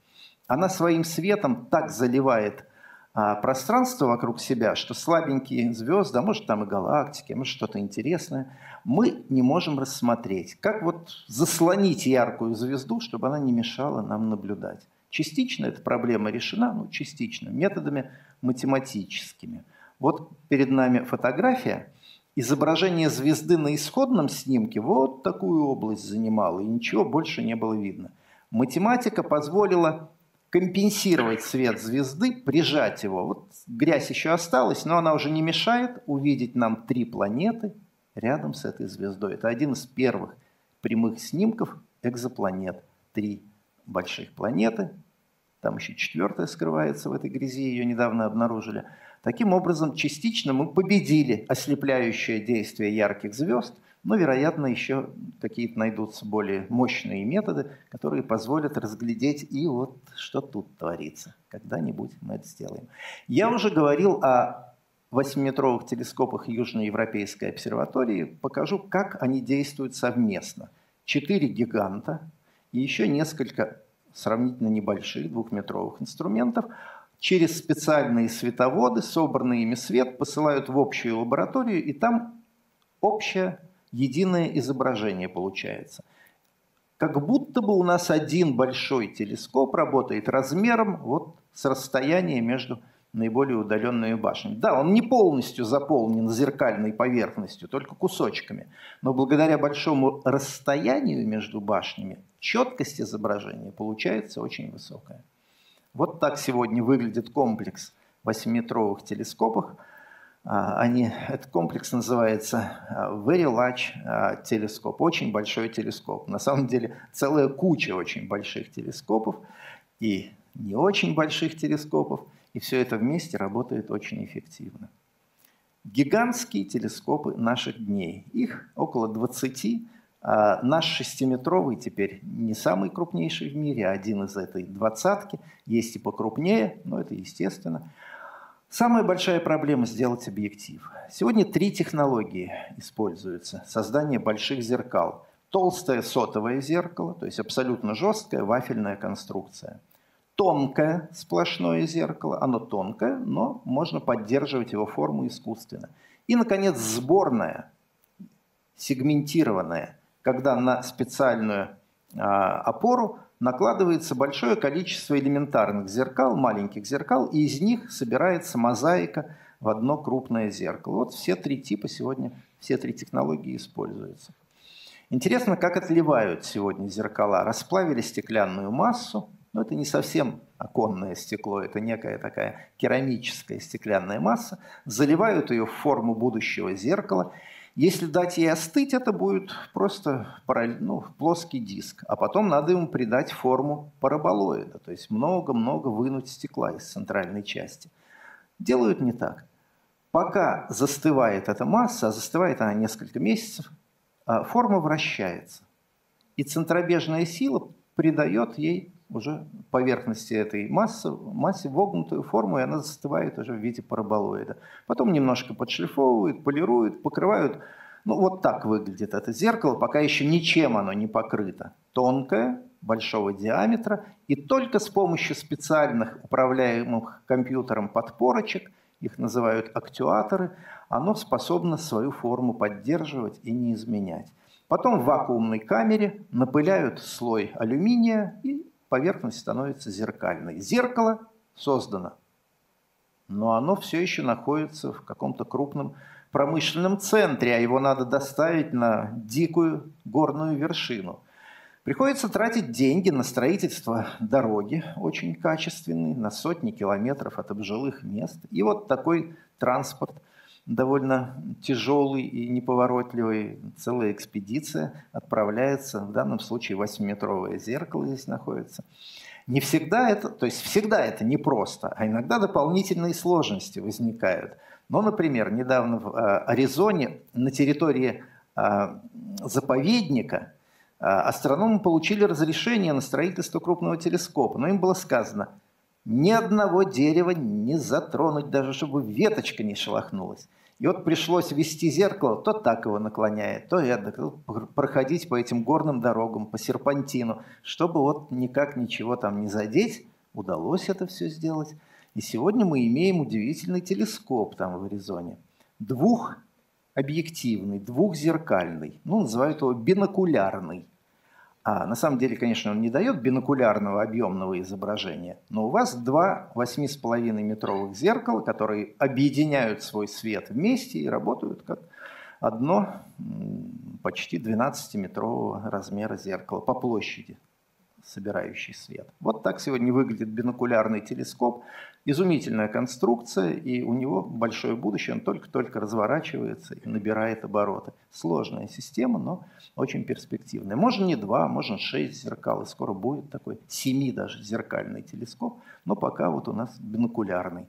Она своим светом так заливает пространство вокруг себя, что слабенькие звезды, а может там и галактики, а может что-то интересное, мы не можем рассмотреть. Как вот заслонить яркую звезду, чтобы она не мешала нам наблюдать. Частично эта проблема решена, ну частично, методами математическими. Вот перед нами фотография, изображение звезды на исходном снимке вот такую область занимало, и ничего больше не было видно. Математика позволила компенсировать свет звезды, прижать его. Вот грязь еще осталась, но она уже не мешает увидеть нам три планеты рядом с этой звездой. Это один из первых прямых снимков экзопланет. Три больших планеты, там еще четвертая скрывается в этой грязи, ее недавно обнаружили. Таким образом, частично мы победили ослепляющее действие ярких звезд – но, вероятно, еще какие-то найдутся более мощные методы, которые позволят разглядеть и вот что тут творится. Когда-нибудь мы это сделаем. Я уже говорил о 8-метровых телескопах Южноевропейской обсерватории. Покажу, как они действуют совместно. Четыре гиганта и еще несколько сравнительно небольших двухметровых инструментов через специальные световоды, собранный ими свет, посылают в общую лабораторию, и там общая единое изображение получается. Как будто бы у нас один большой телескоп работает размером вот с расстоянием между наиболее удаленными башнями. Да, он не полностью заполнен зеркальной поверхностью, только кусочками. Но благодаря большому расстоянию между башнями четкость изображения получается очень высокая. Вот так сегодня выглядит комплекс 8-метровых телескопов они, этот комплекс называется а, Very Large телескоп, очень большой телескоп. На самом деле целая куча очень больших телескопов и не очень больших телескопов, и все это вместе работает очень эффективно. Гигантские телескопы наших дней, их около 20, а наш шестиметровый теперь не самый крупнейший в мире, а один из этой двадцатки. Есть и покрупнее, но это естественно. Самая большая проблема – сделать объектив. Сегодня три технологии используются. Создание больших зеркал. Толстое сотовое зеркало, то есть абсолютно жесткая вафельная конструкция. Тонкое сплошное зеркало, оно тонкое, но можно поддерживать его форму искусственно. И, наконец, сборное, сегментированное – когда на специальную а, опору накладывается большое количество элементарных зеркал, маленьких зеркал, и из них собирается мозаика в одно крупное зеркало. Вот все три типа сегодня, все три технологии используются. Интересно, как отливают сегодня зеркала. Расплавили стеклянную массу, но это не совсем оконное стекло, это некая такая керамическая стеклянная масса, заливают ее в форму будущего зеркала – если дать ей остыть, это будет просто ну, плоский диск. А потом надо ему придать форму параболоида, то есть много-много вынуть стекла из центральной части. Делают не так. Пока застывает эта масса, а застывает она несколько месяцев, а форма вращается. И центробежная сила придает ей уже поверхности этой массы, массе вогнутую форму, и она застывает уже в виде параболоида. Потом немножко подшлифовывают, полируют, покрывают. Ну, вот так выглядит это зеркало, пока еще ничем оно не покрыто. Тонкое, большого диаметра, и только с помощью специальных управляемых компьютером подпорочек, их называют актуаторы, оно способно свою форму поддерживать и не изменять. Потом в вакуумной камере напыляют слой алюминия и поверхность становится зеркальной. Зеркало создано, но оно все еще находится в каком-то крупном промышленном центре, а его надо доставить на дикую горную вершину. Приходится тратить деньги на строительство дороги, очень качественной, на сотни километров от обжилых мест. И вот такой транспорт – довольно тяжелый и неповоротливый, целая экспедиция отправляется, в данном случае 8-метровое зеркало здесь находится. Не всегда это, то есть всегда это непросто, а иногда дополнительные сложности возникают. Но, например, недавно в э, Аризоне на территории э, заповедника э, астрономы получили разрешение на строительство крупного телескопа, но им было сказано – ни одного дерева не затронуть, даже чтобы веточка не шелохнулась. И вот пришлось вести зеркало, то так его наклоняет, то эдак, проходить по этим горным дорогам, по серпантину, чтобы вот никак ничего там не задеть. Удалось это все сделать. И сегодня мы имеем удивительный телескоп там в Аризоне. Двухобъективный, двухзеркальный. Ну, называют его бинокулярный. А на самом деле, конечно, он не дает бинокулярного объемного изображения, но у вас два 8,5 метровых зеркала, которые объединяют свой свет вместе и работают как одно почти 12-метрового размера зеркала по площади собирающий свет. Вот так сегодня выглядит бинокулярный телескоп. Изумительная конструкция, и у него большое будущее, он только-только разворачивается и набирает обороты. Сложная система, но очень перспективная. Можно не два, можно шесть зеркал, и скоро будет такой семи даже зеркальный телескоп, но пока вот у нас бинокулярный.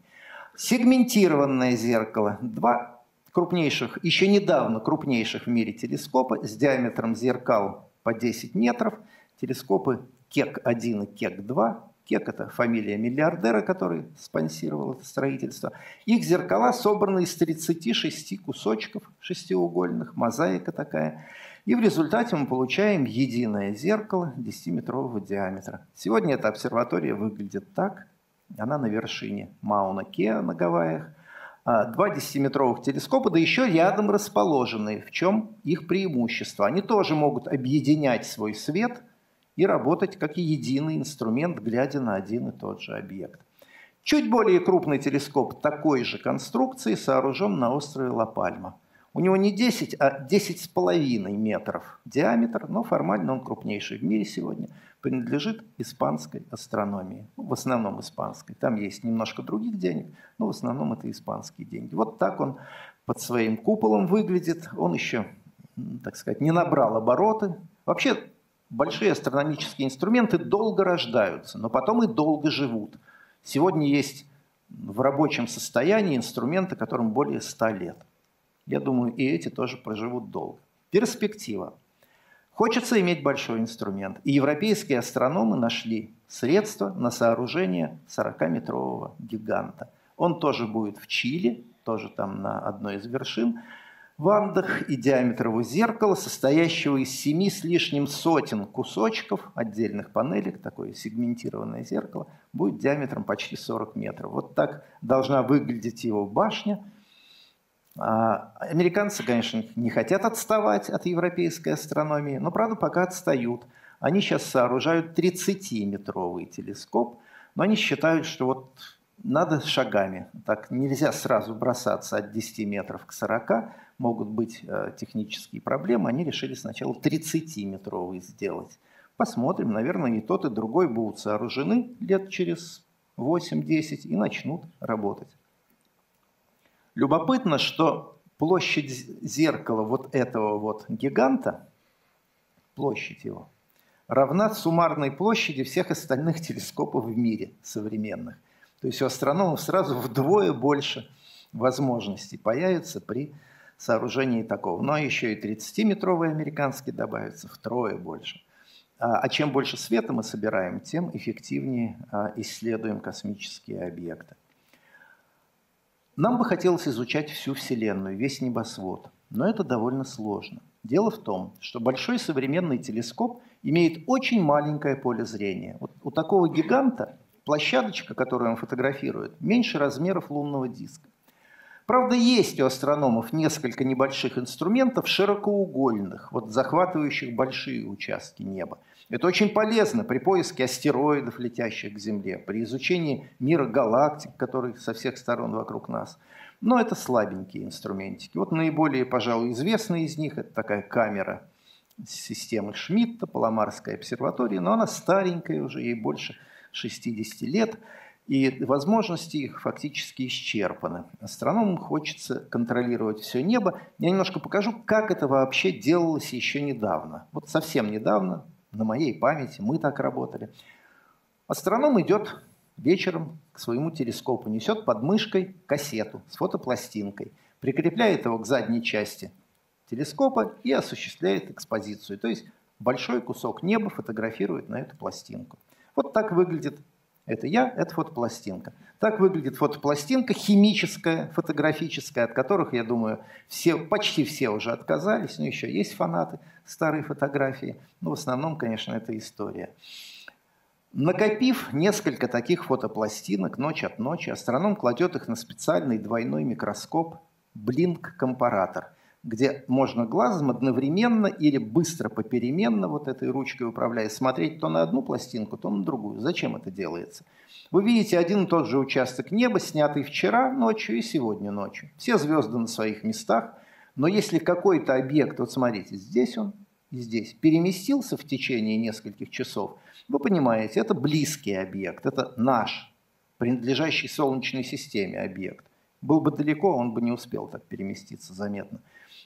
Сегментированное зеркало. Два крупнейших, еще недавно крупнейших в мире телескопа с диаметром зеркал по 10 метров. Телескопы КЕК-1 и КЕК-2. КЕК – это фамилия миллиардера, который спонсировал это строительство. Их зеркала собраны из 36 кусочков шестиугольных, мозаика такая. И в результате мы получаем единое зеркало 10-метрового диаметра. Сегодня эта обсерватория выглядит так. Она на вершине Мауна Кеа на Гавайях. А, два 10-метровых телескопа, да еще рядом расположенные. В чем их преимущество? Они тоже могут объединять свой свет – и работать как единый инструмент, глядя на один и тот же объект. Чуть более крупный телескоп такой же конструкции сооружен на острове Ла-Пальма. У него не 10, а 10,5 метров диаметр, но формально он крупнейший в мире сегодня, принадлежит испанской астрономии. Ну, в основном испанской. Там есть немножко других денег, но в основном это испанские деньги. Вот так он под своим куполом выглядит. Он еще, так сказать, не набрал обороты. Вообще большие астрономические инструменты долго рождаются, но потом и долго живут. Сегодня есть в рабочем состоянии инструменты, которым более 100 лет. Я думаю, и эти тоже проживут долго. Перспектива. Хочется иметь большой инструмент. И европейские астрономы нашли средства на сооружение 40-метрового гиганта. Он тоже будет в Чили, тоже там на одной из вершин в Андах и диаметр его зеркала, состоящего из семи с лишним сотен кусочков, отдельных панелек, такое сегментированное зеркало, будет диаметром почти 40 метров. Вот так должна выглядеть его башня. А американцы, конечно, не хотят отставать от европейской астрономии, но, правда, пока отстают. Они сейчас сооружают 30-метровый телескоп, но они считают, что вот надо шагами. Так нельзя сразу бросаться от 10 метров к 40, могут быть э, технические проблемы. Они решили сначала 30-метровый сделать. Посмотрим, наверное, и тот, и другой будут сооружены лет через 8-10 и начнут работать. Любопытно, что площадь зеркала вот этого вот гиганта, площадь его, равна суммарной площади всех остальных телескопов в мире современных. То есть у астрономов сразу вдвое больше возможностей появится при сооружении такого. Но еще и 30-метровый американский добавится, втрое больше. А, а чем больше света мы собираем, тем эффективнее а, исследуем космические объекты. Нам бы хотелось изучать всю Вселенную, весь небосвод, но это довольно сложно. Дело в том, что большой современный телескоп имеет очень маленькое поле зрения. Вот у такого гиганта площадочка, которую он фотографирует, меньше размеров лунного диска. Правда, есть у астрономов несколько небольших инструментов широкоугольных, вот захватывающих большие участки неба. Это очень полезно при поиске астероидов, летящих к Земле, при изучении мира галактик, которые со всех сторон вокруг нас. Но это слабенькие инструментики. Вот наиболее, пожалуй, известный из них – это такая камера системы Шмидта, Паломарская обсерватория, но она старенькая уже, ей больше 60 лет, и возможности их фактически исчерпаны. Астрономам хочется контролировать все небо. Я немножко покажу, как это вообще делалось еще недавно. Вот совсем недавно, на моей памяти, мы так работали. Астроном идет вечером к своему телескопу, несет под мышкой кассету с фотопластинкой, прикрепляет его к задней части телескопа и осуществляет экспозицию. То есть большой кусок неба фотографирует на эту пластинку. Вот так выглядит это я, это фотопластинка. Так выглядит фотопластинка химическая, фотографическая, от которых, я думаю, все, почти все уже отказались, но еще есть фанаты старой фотографии. Но в основном, конечно, это история. Накопив несколько таких фотопластинок ночь от ночи, астроном кладет их на специальный двойной микроскоп Blink-компаратор – где можно глазом одновременно или быстро попеременно, вот этой ручкой управляя, смотреть то на одну пластинку, то на другую. Зачем это делается? Вы видите один и тот же участок неба, снятый вчера ночью и сегодня ночью. Все звезды на своих местах, но если какой-то объект, вот смотрите, здесь он и здесь, переместился в течение нескольких часов, вы понимаете, это близкий объект, это наш, принадлежащий Солнечной системе объект. Был бы далеко, он бы не успел так переместиться заметно.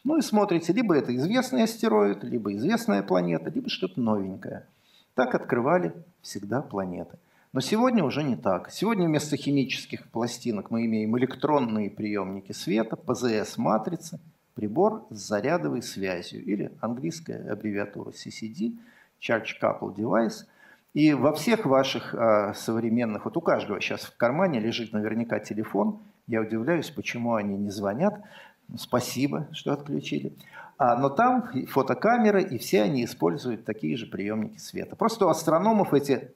Ну и смотрите, либо это известный астероид, либо известная планета, либо что-то новенькое. Так открывали всегда планеты. Но сегодня уже не так. Сегодня вместо химических пластинок мы имеем электронные приемники света, ПЗС-матрицы, прибор с зарядовой связью, или английская аббревиатура CCD, Charge Couple Device. И во всех ваших а, современных, вот у каждого сейчас в кармане лежит наверняка телефон, я удивляюсь, почему они не звонят, Спасибо, что отключили. А, но там фотокамеры, и все они используют такие же приемники света. Просто у астрономов эти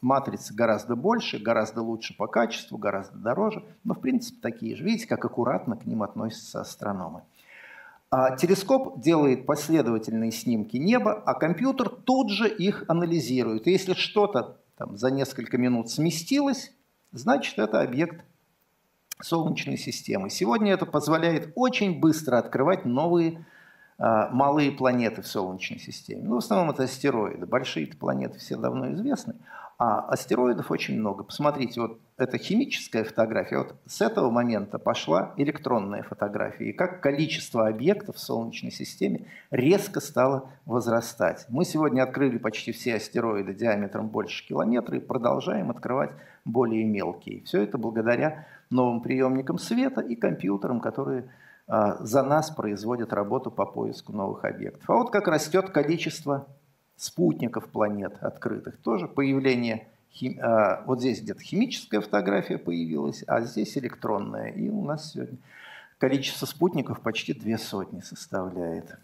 матрицы гораздо больше, гораздо лучше по качеству, гораздо дороже, но в принципе такие же. Видите, как аккуратно к ним относятся астрономы. А телескоп делает последовательные снимки неба, а компьютер тут же их анализирует. И если что-то там, за несколько минут сместилось, значит это объект Солнечной системы. Сегодня это позволяет очень быстро открывать новые а, малые планеты в Солнечной системе. Ну, в основном это астероиды. Большие планеты все давно известны. А астероидов очень много. Посмотрите, вот это химическая фотография. Вот с этого момента пошла электронная фотография. И как количество объектов в Солнечной системе резко стало возрастать. Мы сегодня открыли почти все астероиды диаметром больше километра и продолжаем открывать более мелкие. Все это благодаря новым приемникам света и компьютерам, которые а, за нас производят работу по поиску новых объектов. А вот как растет количество спутников планет открытых. Тоже появление, хим... а, вот здесь где-то химическая фотография появилась, а здесь электронная. И у нас сегодня количество спутников почти две сотни составляет.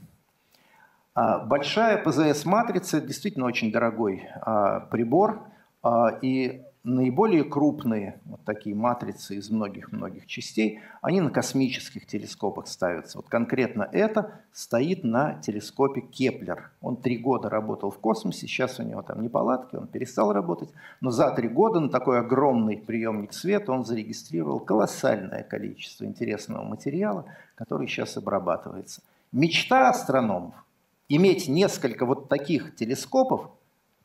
А, большая ПЗС-матрица действительно очень дорогой а, прибор, а, и наиболее крупные вот такие матрицы из многих-многих частей, они на космических телескопах ставятся. Вот конкретно это стоит на телескопе Кеплер. Он три года работал в космосе, сейчас у него там неполадки, он перестал работать, но за три года на такой огромный приемник света он зарегистрировал колоссальное количество интересного материала, который сейчас обрабатывается. Мечта астрономов – иметь несколько вот таких телескопов,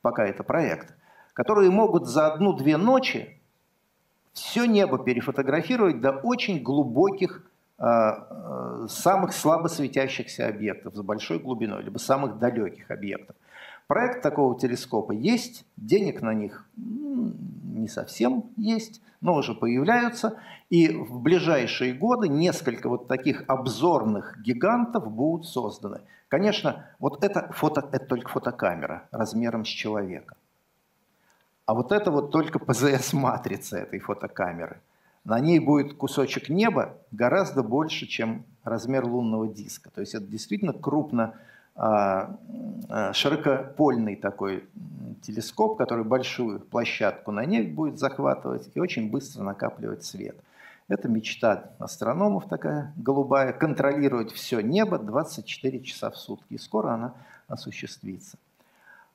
пока это проект – которые могут за одну-две ночи все небо перефотографировать до очень глубоких, а, а, самых слабо светящихся объектов с большой глубиной, либо самых далеких объектов. Проект такого телескопа есть, денег на них не совсем есть, но уже появляются. И в ближайшие годы несколько вот таких обзорных гигантов будут созданы. Конечно, вот это, фото, это только фотокамера размером с человека. А вот это вот только ПЗС-матрица этой фотокамеры. На ней будет кусочек неба гораздо больше, чем размер лунного диска. То есть это действительно крупно а, а, широкопольный такой телескоп, который большую площадку на небе будет захватывать и очень быстро накапливать свет. Это мечта астрономов такая голубая, контролировать все небо 24 часа в сутки. И скоро она осуществится.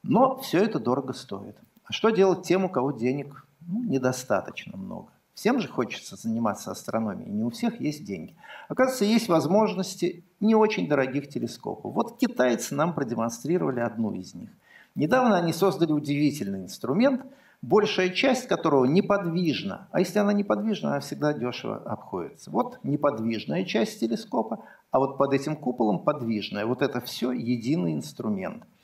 Но все это дорого стоит. Что делать тем, у кого денег ну, недостаточно много? Всем же хочется заниматься астрономией, не у всех есть деньги. Оказывается, есть возможности не очень дорогих телескопов. Вот китайцы нам продемонстрировали одну из них. Недавно они создали удивительный инструмент, большая часть которого неподвижна. А если она неподвижна, она всегда дешево обходится. Вот неподвижная часть телескопа, а вот под этим куполом подвижная. Вот это все единый инструмент –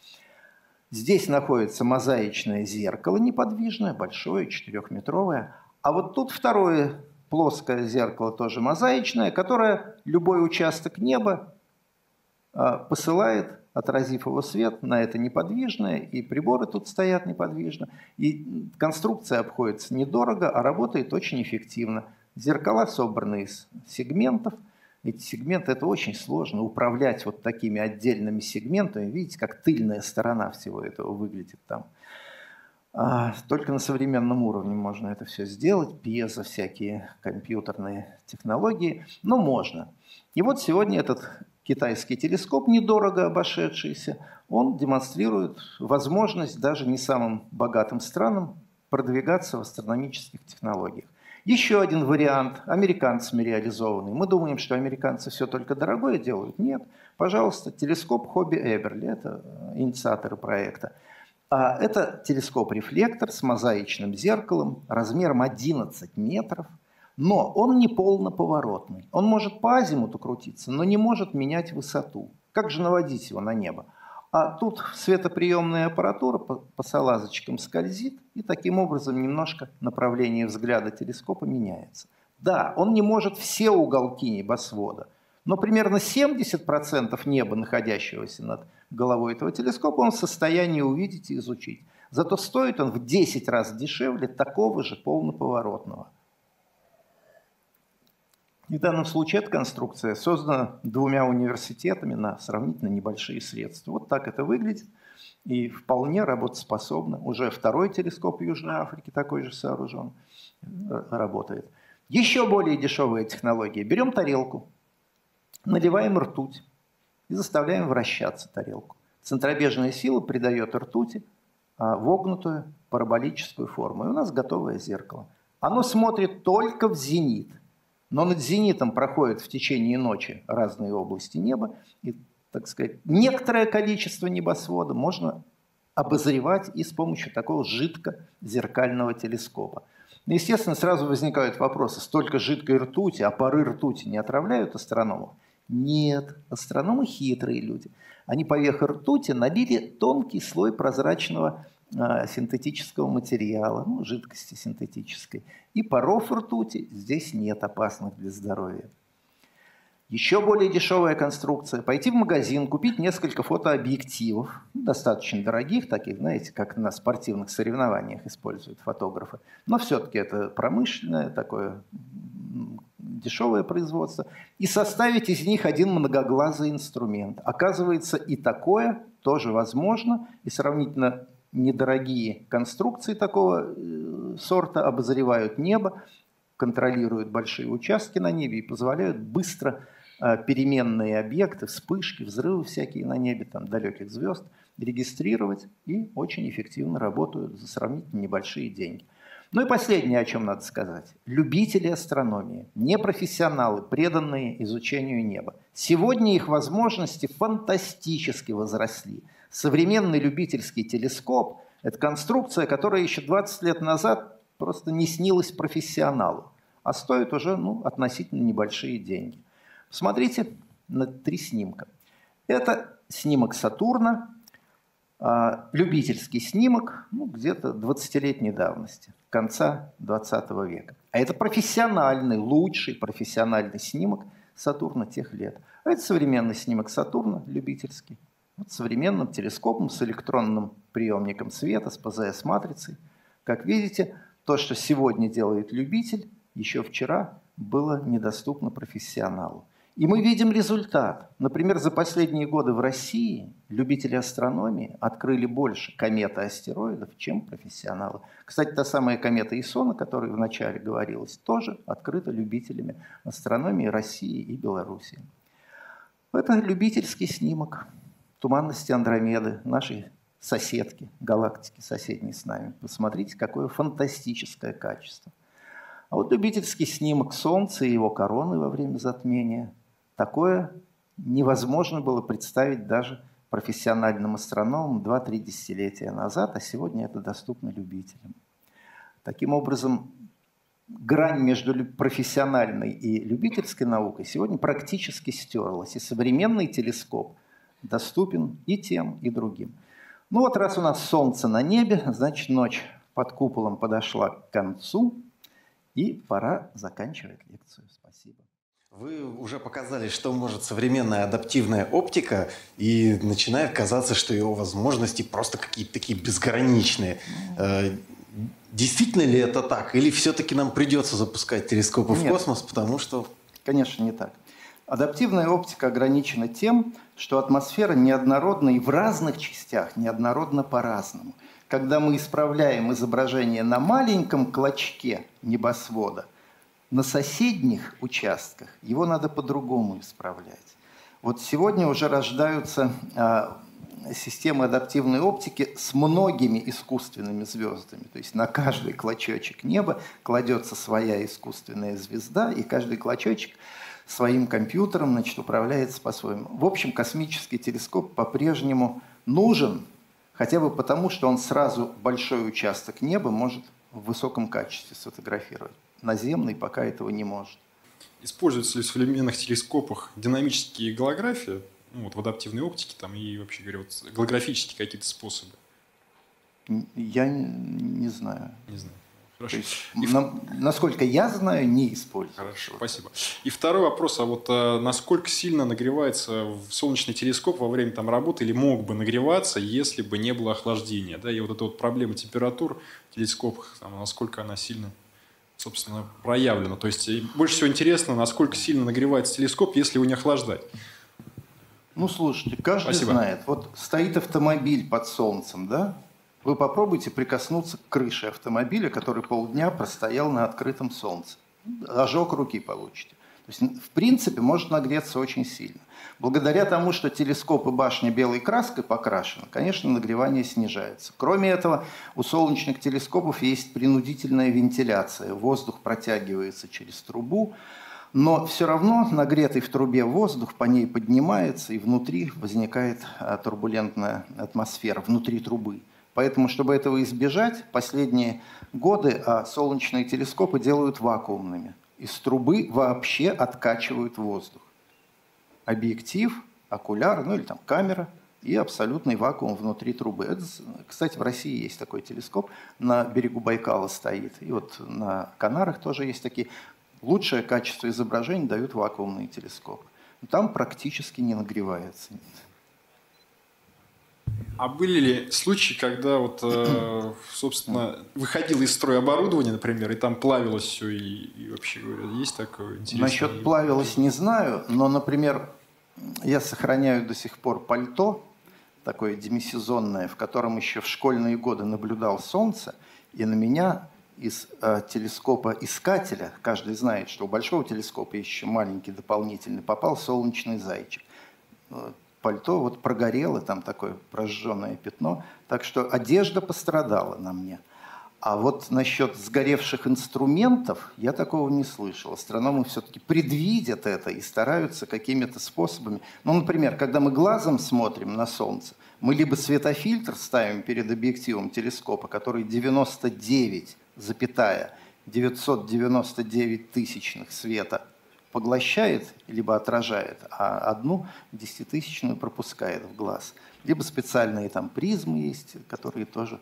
Здесь находится мозаичное зеркало неподвижное, большое, четырехметровое. А вот тут второе плоское зеркало, тоже мозаичное, которое любой участок неба а, посылает, отразив его свет на это неподвижное, и приборы тут стоят неподвижно. И конструкция обходится недорого, а работает очень эффективно. Зеркала собраны из сегментов – эти сегменты, это очень сложно управлять вот такими отдельными сегментами. Видите, как тыльная сторона всего этого выглядит там. А, только на современном уровне можно это все сделать, пьезо, всякие компьютерные технологии, но можно. И вот сегодня этот китайский телескоп, недорого обошедшийся, он демонстрирует возможность даже не самым богатым странам продвигаться в астрономических технологиях. Еще один вариант, американцами реализованный. Мы думаем, что американцы все только дорогое делают. Нет. Пожалуйста, телескоп Хобби Эберли, это э, инициаторы проекта. А это телескоп-рефлектор с мозаичным зеркалом размером 11 метров, но он не полноповоротный. Он может по азимуту крутиться, но не может менять высоту. Как же наводить его на небо? А тут светоприемная аппаратура по, по салазочкам скользит, и таким образом немножко направление взгляда телескопа меняется. Да, он не может все уголки небосвода, но примерно 70% неба, находящегося над головой этого телескопа, он в состоянии увидеть и изучить. Зато стоит он в 10 раз дешевле такого же полноповоротного. В данном случае эта конструкция создана двумя университетами на сравнительно небольшие средства. Вот так это выглядит и вполне работоспособно. Уже второй телескоп Южной Африки такой же сооружен, работает. Еще более дешевая технология. Берем тарелку, наливаем ртуть и заставляем вращаться тарелку. Центробежная сила придает ртути а, вогнутую параболическую форму. И у нас готовое зеркало. Оно смотрит только в зенит – Но над зенитом проходят в течение ночи разные области неба, и, так сказать, некоторое количество небосвода можно обозревать и с помощью такого жидко-зеркального телескопа. Ну, естественно, сразу возникают вопросы, столько жидкой ртути, а пары ртути не отравляют астрономов? Нет, астрономы хитрые люди. Они поверх ртути налили тонкий слой прозрачного синтетического материала, ну, жидкости синтетической. И паров ртути здесь нет опасных для здоровья. Еще более дешевая конструкция. Пойти в магазин, купить несколько фотообъективов, ну, достаточно дорогих, таких, знаете, как на спортивных соревнованиях используют фотографы. Но все-таки это промышленное, такое дешевое производство. И составить из них один многоглазый инструмент. Оказывается, и такое тоже возможно. И сравнительно недорогие конструкции такого э, сорта обозревают небо, контролируют большие участки на небе и позволяют быстро Э, переменные объекты, вспышки, взрывы всякие на небе, там, далеких звезд, регистрировать и очень эффективно работают за сравнительно небольшие деньги. Ну и последнее, о чем надо сказать. Любители астрономии, непрофессионалы, преданные изучению неба. Сегодня их возможности фантастически возросли. Современный любительский телескоп – это конструкция, которая еще 20 лет назад просто не снилась профессионалу, а стоит уже ну, относительно небольшие деньги. Смотрите на три снимка. Это снимок Сатурна, а, любительский снимок, ну, где-то 20-летней давности, конца 20 века. А это профессиональный, лучший профессиональный снимок Сатурна тех лет. А это современный снимок Сатурна, любительский, вот современным телескопом с электронным приемником света, с ПЗС-матрицей. Как видите, то, что сегодня делает любитель, еще вчера было недоступно профессионалу. И мы видим результат. Например, за последние годы в России любители астрономии открыли больше комет и астероидов, чем профессионалы. Кстати, та самая комета Исона, о которой вначале говорилось, тоже открыта любителями астрономии России и Белоруссии. Это любительский снимок туманности Андромеды, нашей соседки, галактики соседней с нами. Посмотрите, какое фантастическое качество. А вот любительский снимок Солнца и его короны во время затмения – Такое невозможно было представить даже профессиональным астрономам 2-3 десятилетия назад, а сегодня это доступно любителям. Таким образом, грань между профессиональной и любительской наукой сегодня практически стерлась, и современный телескоп доступен и тем, и другим. Ну вот раз у нас солнце на небе, значит ночь под куполом подошла к концу, и пора заканчивать лекцию. Спасибо. Вы уже показали, что может современная адаптивная оптика, и начинает казаться, что его возможности просто какие-то такие безграничные. Э, действительно ли это так? Или все-таки нам придется запускать телескопы Нет, в космос, потому что... Конечно, не так. Адаптивная оптика ограничена тем, что атмосфера неоднородна и в разных частях неоднородна по-разному. Когда мы исправляем изображение на маленьком клочке небосвода – на соседних участках его надо по-другому исправлять. Вот сегодня уже рождаются а, системы адаптивной оптики с многими искусственными звездами. То есть на каждый клочочек неба кладется своя искусственная звезда, и каждый клочочек своим компьютером значит, управляется по-своему. В общем, космический телескоп по-прежнему нужен, хотя бы потому, что он сразу большой участок неба может в высоком качестве сфотографировать наземный пока этого не может. Используются ли в современных телескопах динамические голографии, ну, вот в адаптивной оптике там, и вообще говоря, вот голографические какие-то способы? Я не, не знаю. Не знаю. Хорошо. есть, и... на, насколько я знаю, не используют. Хорошо, спасибо. И второй вопрос, а вот а, насколько сильно нагревается солнечный телескоп во время там работы или мог бы нагреваться, если бы не было охлаждения? Да, и вот эта вот проблема температур в телескопах, там, насколько она сильно собственно, проявлено. То есть больше всего интересно, насколько сильно нагревается телескоп, если его не охлаждать. Ну, слушайте, каждый Спасибо. знает. Вот стоит автомобиль под солнцем, да? Вы попробуйте прикоснуться к крыше автомобиля, который полдня простоял на открытом солнце. Ожог руки получите. То есть, в принципе, может нагреться очень сильно. Благодаря тому, что телескоп и башня белой краской покрашены, конечно, нагревание снижается. Кроме этого, у солнечных телескопов есть принудительная вентиляция. Воздух протягивается через трубу, Но все равно нагретый в трубе воздух по ней поднимается, и внутри возникает а, турбулентная атмосфера, внутри трубы. Поэтому, чтобы этого избежать, последние годы а, солнечные телескопы делают вакуумными. Из трубы вообще откачивают воздух. Объектив, окуляр, ну или там камера и абсолютный вакуум внутри трубы. Это, кстати, в России есть такой телескоп, на берегу Байкала стоит. И вот на Канарах тоже есть такие. Лучшее качество изображений дают вакуумные телескопы. Там практически не нагревается. А были ли случаи, когда вот, э, собственно, выходило из строя оборудование, например, и там плавилось все, и, и вообще говоря, есть такое интересное? Насчет плавилось не знаю, но, например, я сохраняю до сих пор пальто, такое демисезонное, в котором еще в школьные годы наблюдал солнце, и на меня из э, телескопа искателя, каждый знает, что у большого телескопа еще маленький дополнительный, попал солнечный зайчик пальто вот прогорело, там такое прожженное пятно. Так что одежда пострадала на мне. А вот насчет сгоревших инструментов я такого не слышал. Астрономы все-таки предвидят это и стараются какими-то способами. Ну, например, когда мы глазом смотрим на Солнце, мы либо светофильтр ставим перед объективом телескопа, который 99, запятая 999 тысячных света поглощает, либо отражает, а одну десятитысячную пропускает в глаз. Либо специальные там призмы есть, которые тоже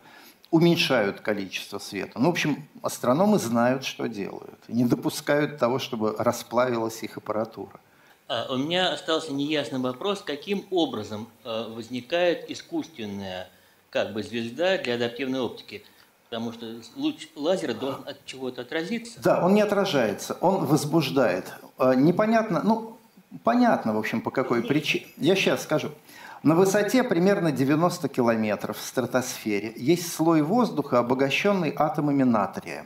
уменьшают количество света. Ну, в общем, астрономы знают, что делают. Не допускают того, чтобы расплавилась их аппаратура. А, у меня остался неясный вопрос, каким образом э, возникает искусственная как бы звезда для адаптивной оптики – Потому что луч лазера должен от чего-то отразиться. Да, он не отражается, он возбуждает. А, непонятно, ну, понятно, в общем, по какой причине. Я сейчас скажу. На высоте примерно 90 километров в стратосфере есть слой воздуха, обогащенный атомами натрия.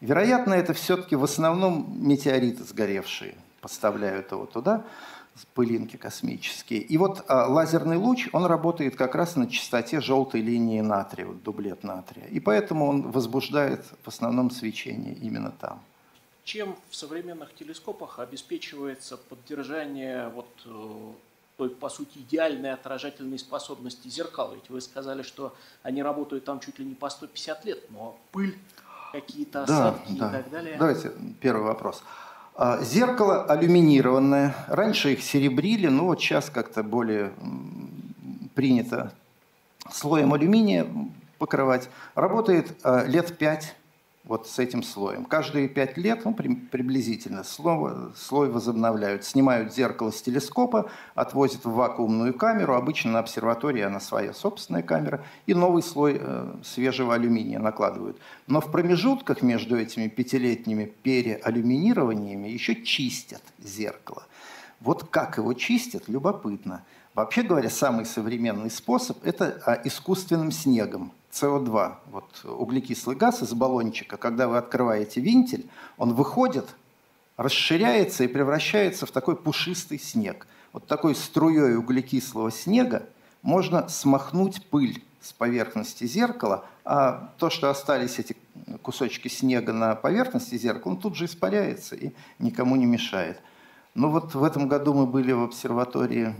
Вероятно, это все-таки в основном метеориты сгоревшие поставляют его туда пылинки космические. И вот а, лазерный луч, он работает как раз на частоте желтой линии натрия, вот дублет натрия. И поэтому он возбуждает в основном свечение именно там. Чем в современных телескопах обеспечивается поддержание вот э, той, по сути, идеальной отражательной способности зеркал? Ведь вы сказали, что они работают там чуть ли не по 150 лет, но пыль, какие-то осадки да, да. и так далее. Давайте первый вопрос. А, зеркало алюминированное. Раньше их серебрили, но вот сейчас как-то более принято слоем алюминия покрывать. Работает а, лет пять вот с этим слоем. Каждые пять лет, ну, приблизительно, слой, слой возобновляют. Снимают зеркало с телескопа, отвозят в вакуумную камеру, обычно на обсерватории она своя собственная камера, и новый слой э, свежего алюминия накладывают. Но в промежутках между этими пятилетними переалюминированиями еще чистят зеркало. Вот как его чистят, любопытно. Вообще говоря, самый современный способ – это а, искусственным снегом – СО2, вот углекислый газ из баллончика, когда вы открываете винтель, он выходит, расширяется и превращается в такой пушистый снег. Вот такой струей углекислого снега можно смахнуть пыль с поверхности зеркала, а то, что остались эти кусочки снега на поверхности зеркала, он тут же испаряется и никому не мешает. Ну вот в этом году мы были в обсерватории,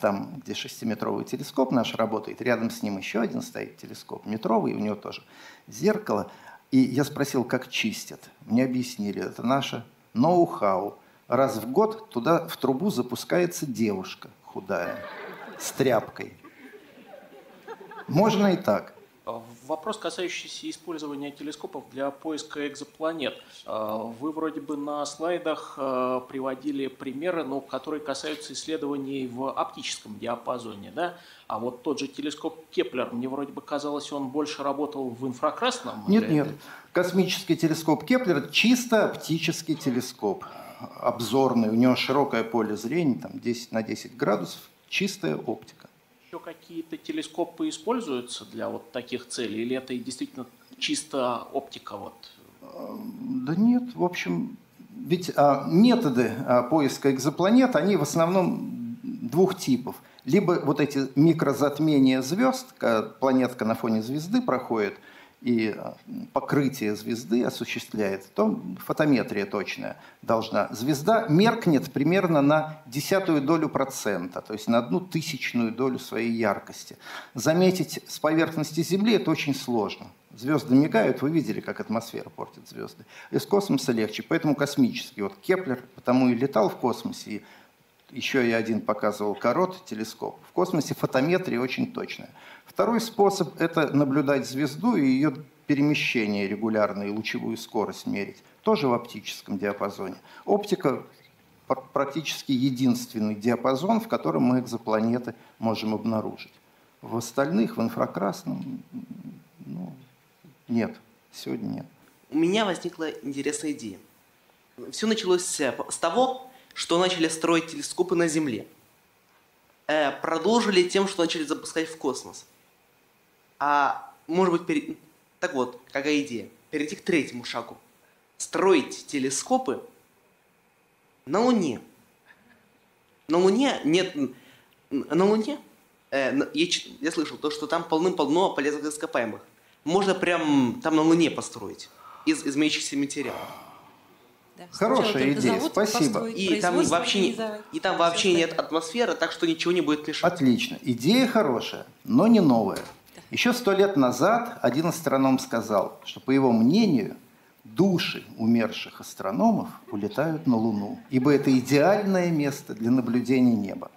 там, где шестиметровый телескоп наш работает, рядом с ним еще один стоит телескоп, метровый, у него тоже зеркало. И я спросил, как чистят. Мне объяснили, это наше ноу-хау. Раз в год туда в трубу запускается девушка худая с тряпкой. Можно и так. А, вопрос, касающийся использования телескопов для поиска экзопланет. А, вы вроде бы на слайдах а, приводили примеры, но которые касаются исследований в оптическом диапазоне, да? А вот тот же телескоп Кеплер, мне вроде бы казалось, он больше работал в инфракрасном? Нет, нет. Космический телескоп Кеплер чисто оптический телескоп, обзорный. У него широкое поле зрения, там 10 на 10 градусов, чистая оптика еще какие-то телескопы используются для вот таких целей? Или это действительно чисто оптика? Вот? Да нет, в общем, ведь а, методы а, поиска экзопланет, они в основном двух типов. Либо вот эти микрозатмения звезд, планетка на фоне звезды проходит, и покрытие звезды осуществляет, то фотометрия точная должна. Звезда меркнет примерно на десятую долю процента, то есть на одну тысячную долю своей яркости. Заметить с поверхности Земли это очень сложно. Звезды мигают, вы видели, как атмосфера портит звезды. Из космоса легче, поэтому космический. Вот Кеплер потому и летал в космосе, и еще я один показывал корот, телескоп. В космосе фотометрия очень точная. Второй способ – это наблюдать звезду и ее перемещение регулярно и лучевую скорость мерить. Тоже в оптическом диапазоне. Оптика практически единственный диапазон, в котором мы экзопланеты можем обнаружить. В остальных, в инфракрасном, ну, нет, сегодня нет. У меня возникла интересная идея. Все началось с того, что начали строить телескопы на Земле. Э, продолжили тем, что начали запускать в космос. А может быть, пере... так вот, какая идея? Перейти к третьему шагу. Строить телескопы на Луне. На Луне нет... На Луне э, я, я слышал то, что там полным-полно полезных ископаемых. Можно прям там на Луне построить из изменяющихся материалов. Да. Хорошая идея, спасибо. И там вообще, и там вообще нет атмосферы, так что ничего не будет мешать. Отлично. Идея хорошая, но не новая. Еще сто лет назад один астроном сказал, что, по его мнению, души умерших астрономов улетают на Луну, ибо это идеальное место для наблюдения неба.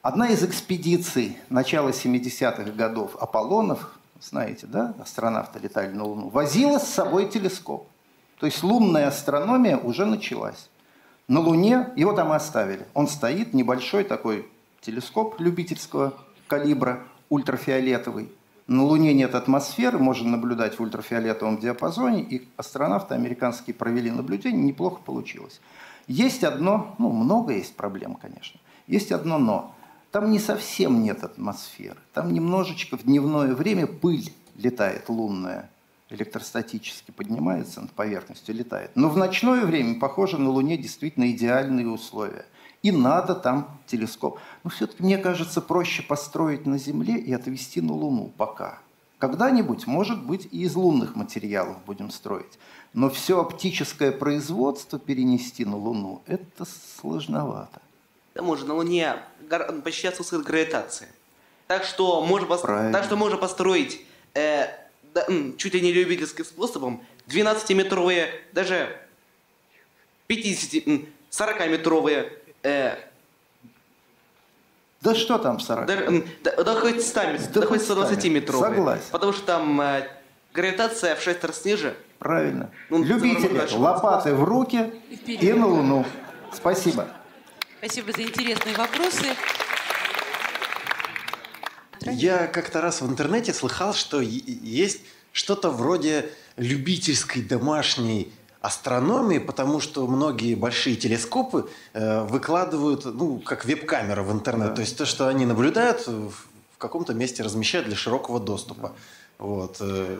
Одна из экспедиций начала 70-х годов Аполлонов, знаете, да, астронавты летали на Луну, возила с собой телескоп. То есть лунная астрономия уже началась. На Луне его там оставили. Он стоит, небольшой такой телескоп любительского калибра, ультрафиолетовый. На Луне нет атмосферы, можно наблюдать в ультрафиолетовом диапазоне, и астронавты американские провели наблюдение, неплохо получилось. Есть одно, ну, много есть проблем, конечно. Есть одно «но». Там не совсем нет атмосферы. Там немножечко в дневное время пыль летает лунная, электростатически поднимается над поверхностью, летает. Но в ночное время, похоже, на Луне действительно идеальные условия и надо там телескоп. Но все-таки, мне кажется, проще построить на Земле и отвезти на Луну пока. Когда-нибудь, может быть, и из лунных материалов будем строить. Но все оптическое производство перенести на Луну – это сложновато. К тому же на Луне почти отсутствует гравитация. Так что можно, пост... так что можно построить э, да, чуть ли не любительским способом 12-метровые, даже 50, 40-метровые Э, да что там 40? Да, да, да хоть 100, да, да хоть 120 метровые. Согласен. Потому что там э, гравитация в 6 раз ниже. Правильно. Ну, Любители, лопаты в руки и, и на Луну. Спасибо. Спасибо за интересные вопросы. Я как-то раз в интернете слыхал, что есть что-то вроде любительской домашней астрономии, потому что многие большие телескопы э, выкладывают, ну, как веб-камера в интернет. Да. То есть то, что они наблюдают, в каком-то месте размещают для широкого доступа. Вот. Э,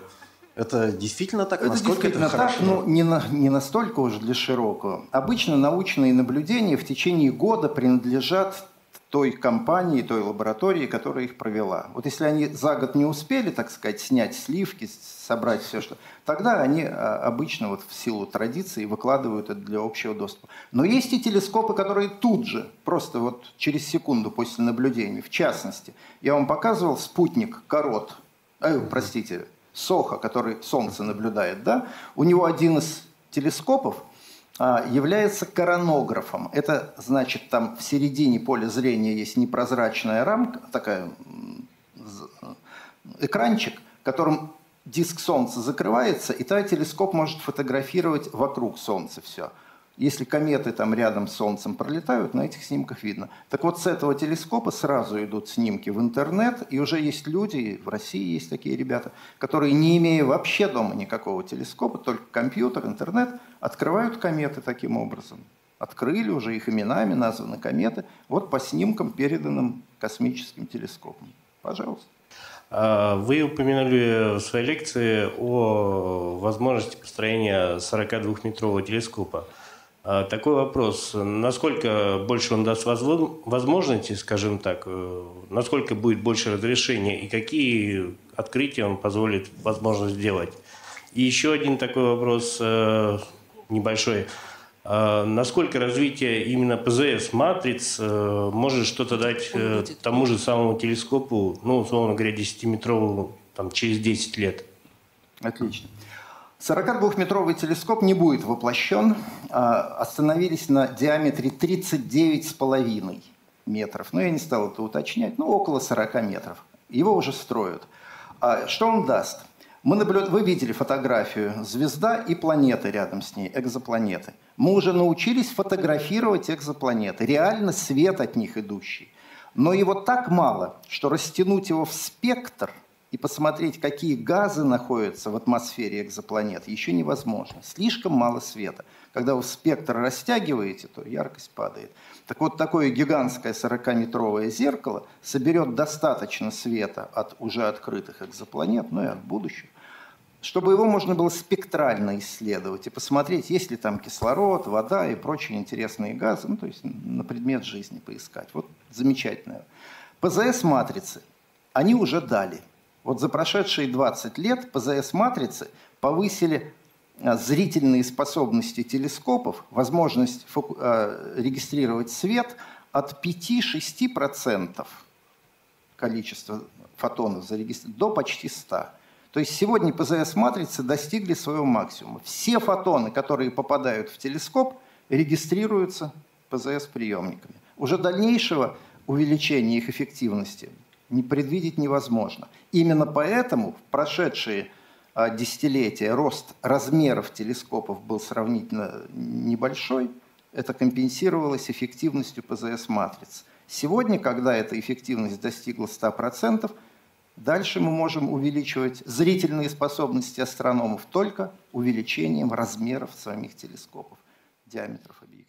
это действительно так? Это Насколько действительно это хорошо? так, но не, на, не настолько уже для широкого. Обычно научные наблюдения в течение года принадлежат той компании, той лаборатории, которая их провела. Вот если они за год не успели, так сказать, снять сливки, собрать все, что... Тогда они а, обычно вот в силу традиции выкладывают это для общего доступа. Но есть и телескопы, которые тут же, просто вот через секунду после наблюдения. В частности, я вам показывал спутник Корот, э, простите, Соха, который Солнце наблюдает, да? У него один из телескопов – а, является коронографом. Это значит, там в середине поля зрения есть непрозрачная рамка, такая экранчик, которым диск Солнца закрывается, и тогда телескоп может фотографировать вокруг Солнца все. Если кометы там рядом с Солнцем пролетают, на этих снимках видно. Так вот, с этого телескопа сразу идут снимки в интернет, и уже есть люди, в России есть такие ребята, которые, не имея вообще дома никакого телескопа, только компьютер, интернет, открывают кометы таким образом. Открыли уже их именами, названы кометы, вот по снимкам, переданным космическим телескопом. Пожалуйста. А, вы упомянули в своей лекции о возможности построения 42-метрового телескопа. А, такой вопрос. Насколько больше он даст возможности, скажем так, э, насколько будет больше разрешения и какие открытия он позволит возможно сделать? И еще один такой вопрос э, небольшой. А насколько развитие именно ПЗС матриц э, может что-то дать тому же самому телескопу, ну, условно говоря, 10-метровому там, через 10 лет? Отлично. 42-метровый телескоп не будет воплощен. А, остановились на диаметре 39,5 метров. Но я не стал это уточнять. Ну, около 40 метров. Его уже строят. А что он даст? Мы наблюд... Вы видели фотографию звезда и планеты рядом с ней, экзопланеты. Мы уже научились фотографировать экзопланеты, реально свет от них идущий. Но его так мало, что растянуть его в спектр – и посмотреть, какие газы находятся в атмосфере экзопланет, еще невозможно. Слишком мало света. Когда вы спектр растягиваете, то яркость падает. Так вот, такое гигантское 40-метровое зеркало соберет достаточно света от уже открытых экзопланет, ну и от будущих, чтобы его можно было спектрально исследовать и посмотреть, есть ли там кислород, вода и прочие интересные газы, ну, то есть на предмет жизни поискать. Вот замечательно. ПЗС-матрицы, они уже дали – вот за прошедшие 20 лет ПЗС-матрицы повысили а, зрительные способности телескопов, возможность а, регистрировать свет от 5-6% количества фотонов зарегистрировать до почти 100. То есть сегодня ПЗС-матрицы достигли своего максимума. Все фотоны, которые попадают в телескоп, регистрируются ПЗС-приемниками. Уже дальнейшего увеличения их эффективности не предвидеть невозможно. Именно поэтому в прошедшие а, десятилетия рост размеров телескопов был сравнительно небольшой. Это компенсировалось эффективностью ПЗС-матриц. Сегодня, когда эта эффективность достигла 100%, дальше мы можем увеличивать зрительные способности астрономов только увеличением размеров самих телескопов, диаметров объективов.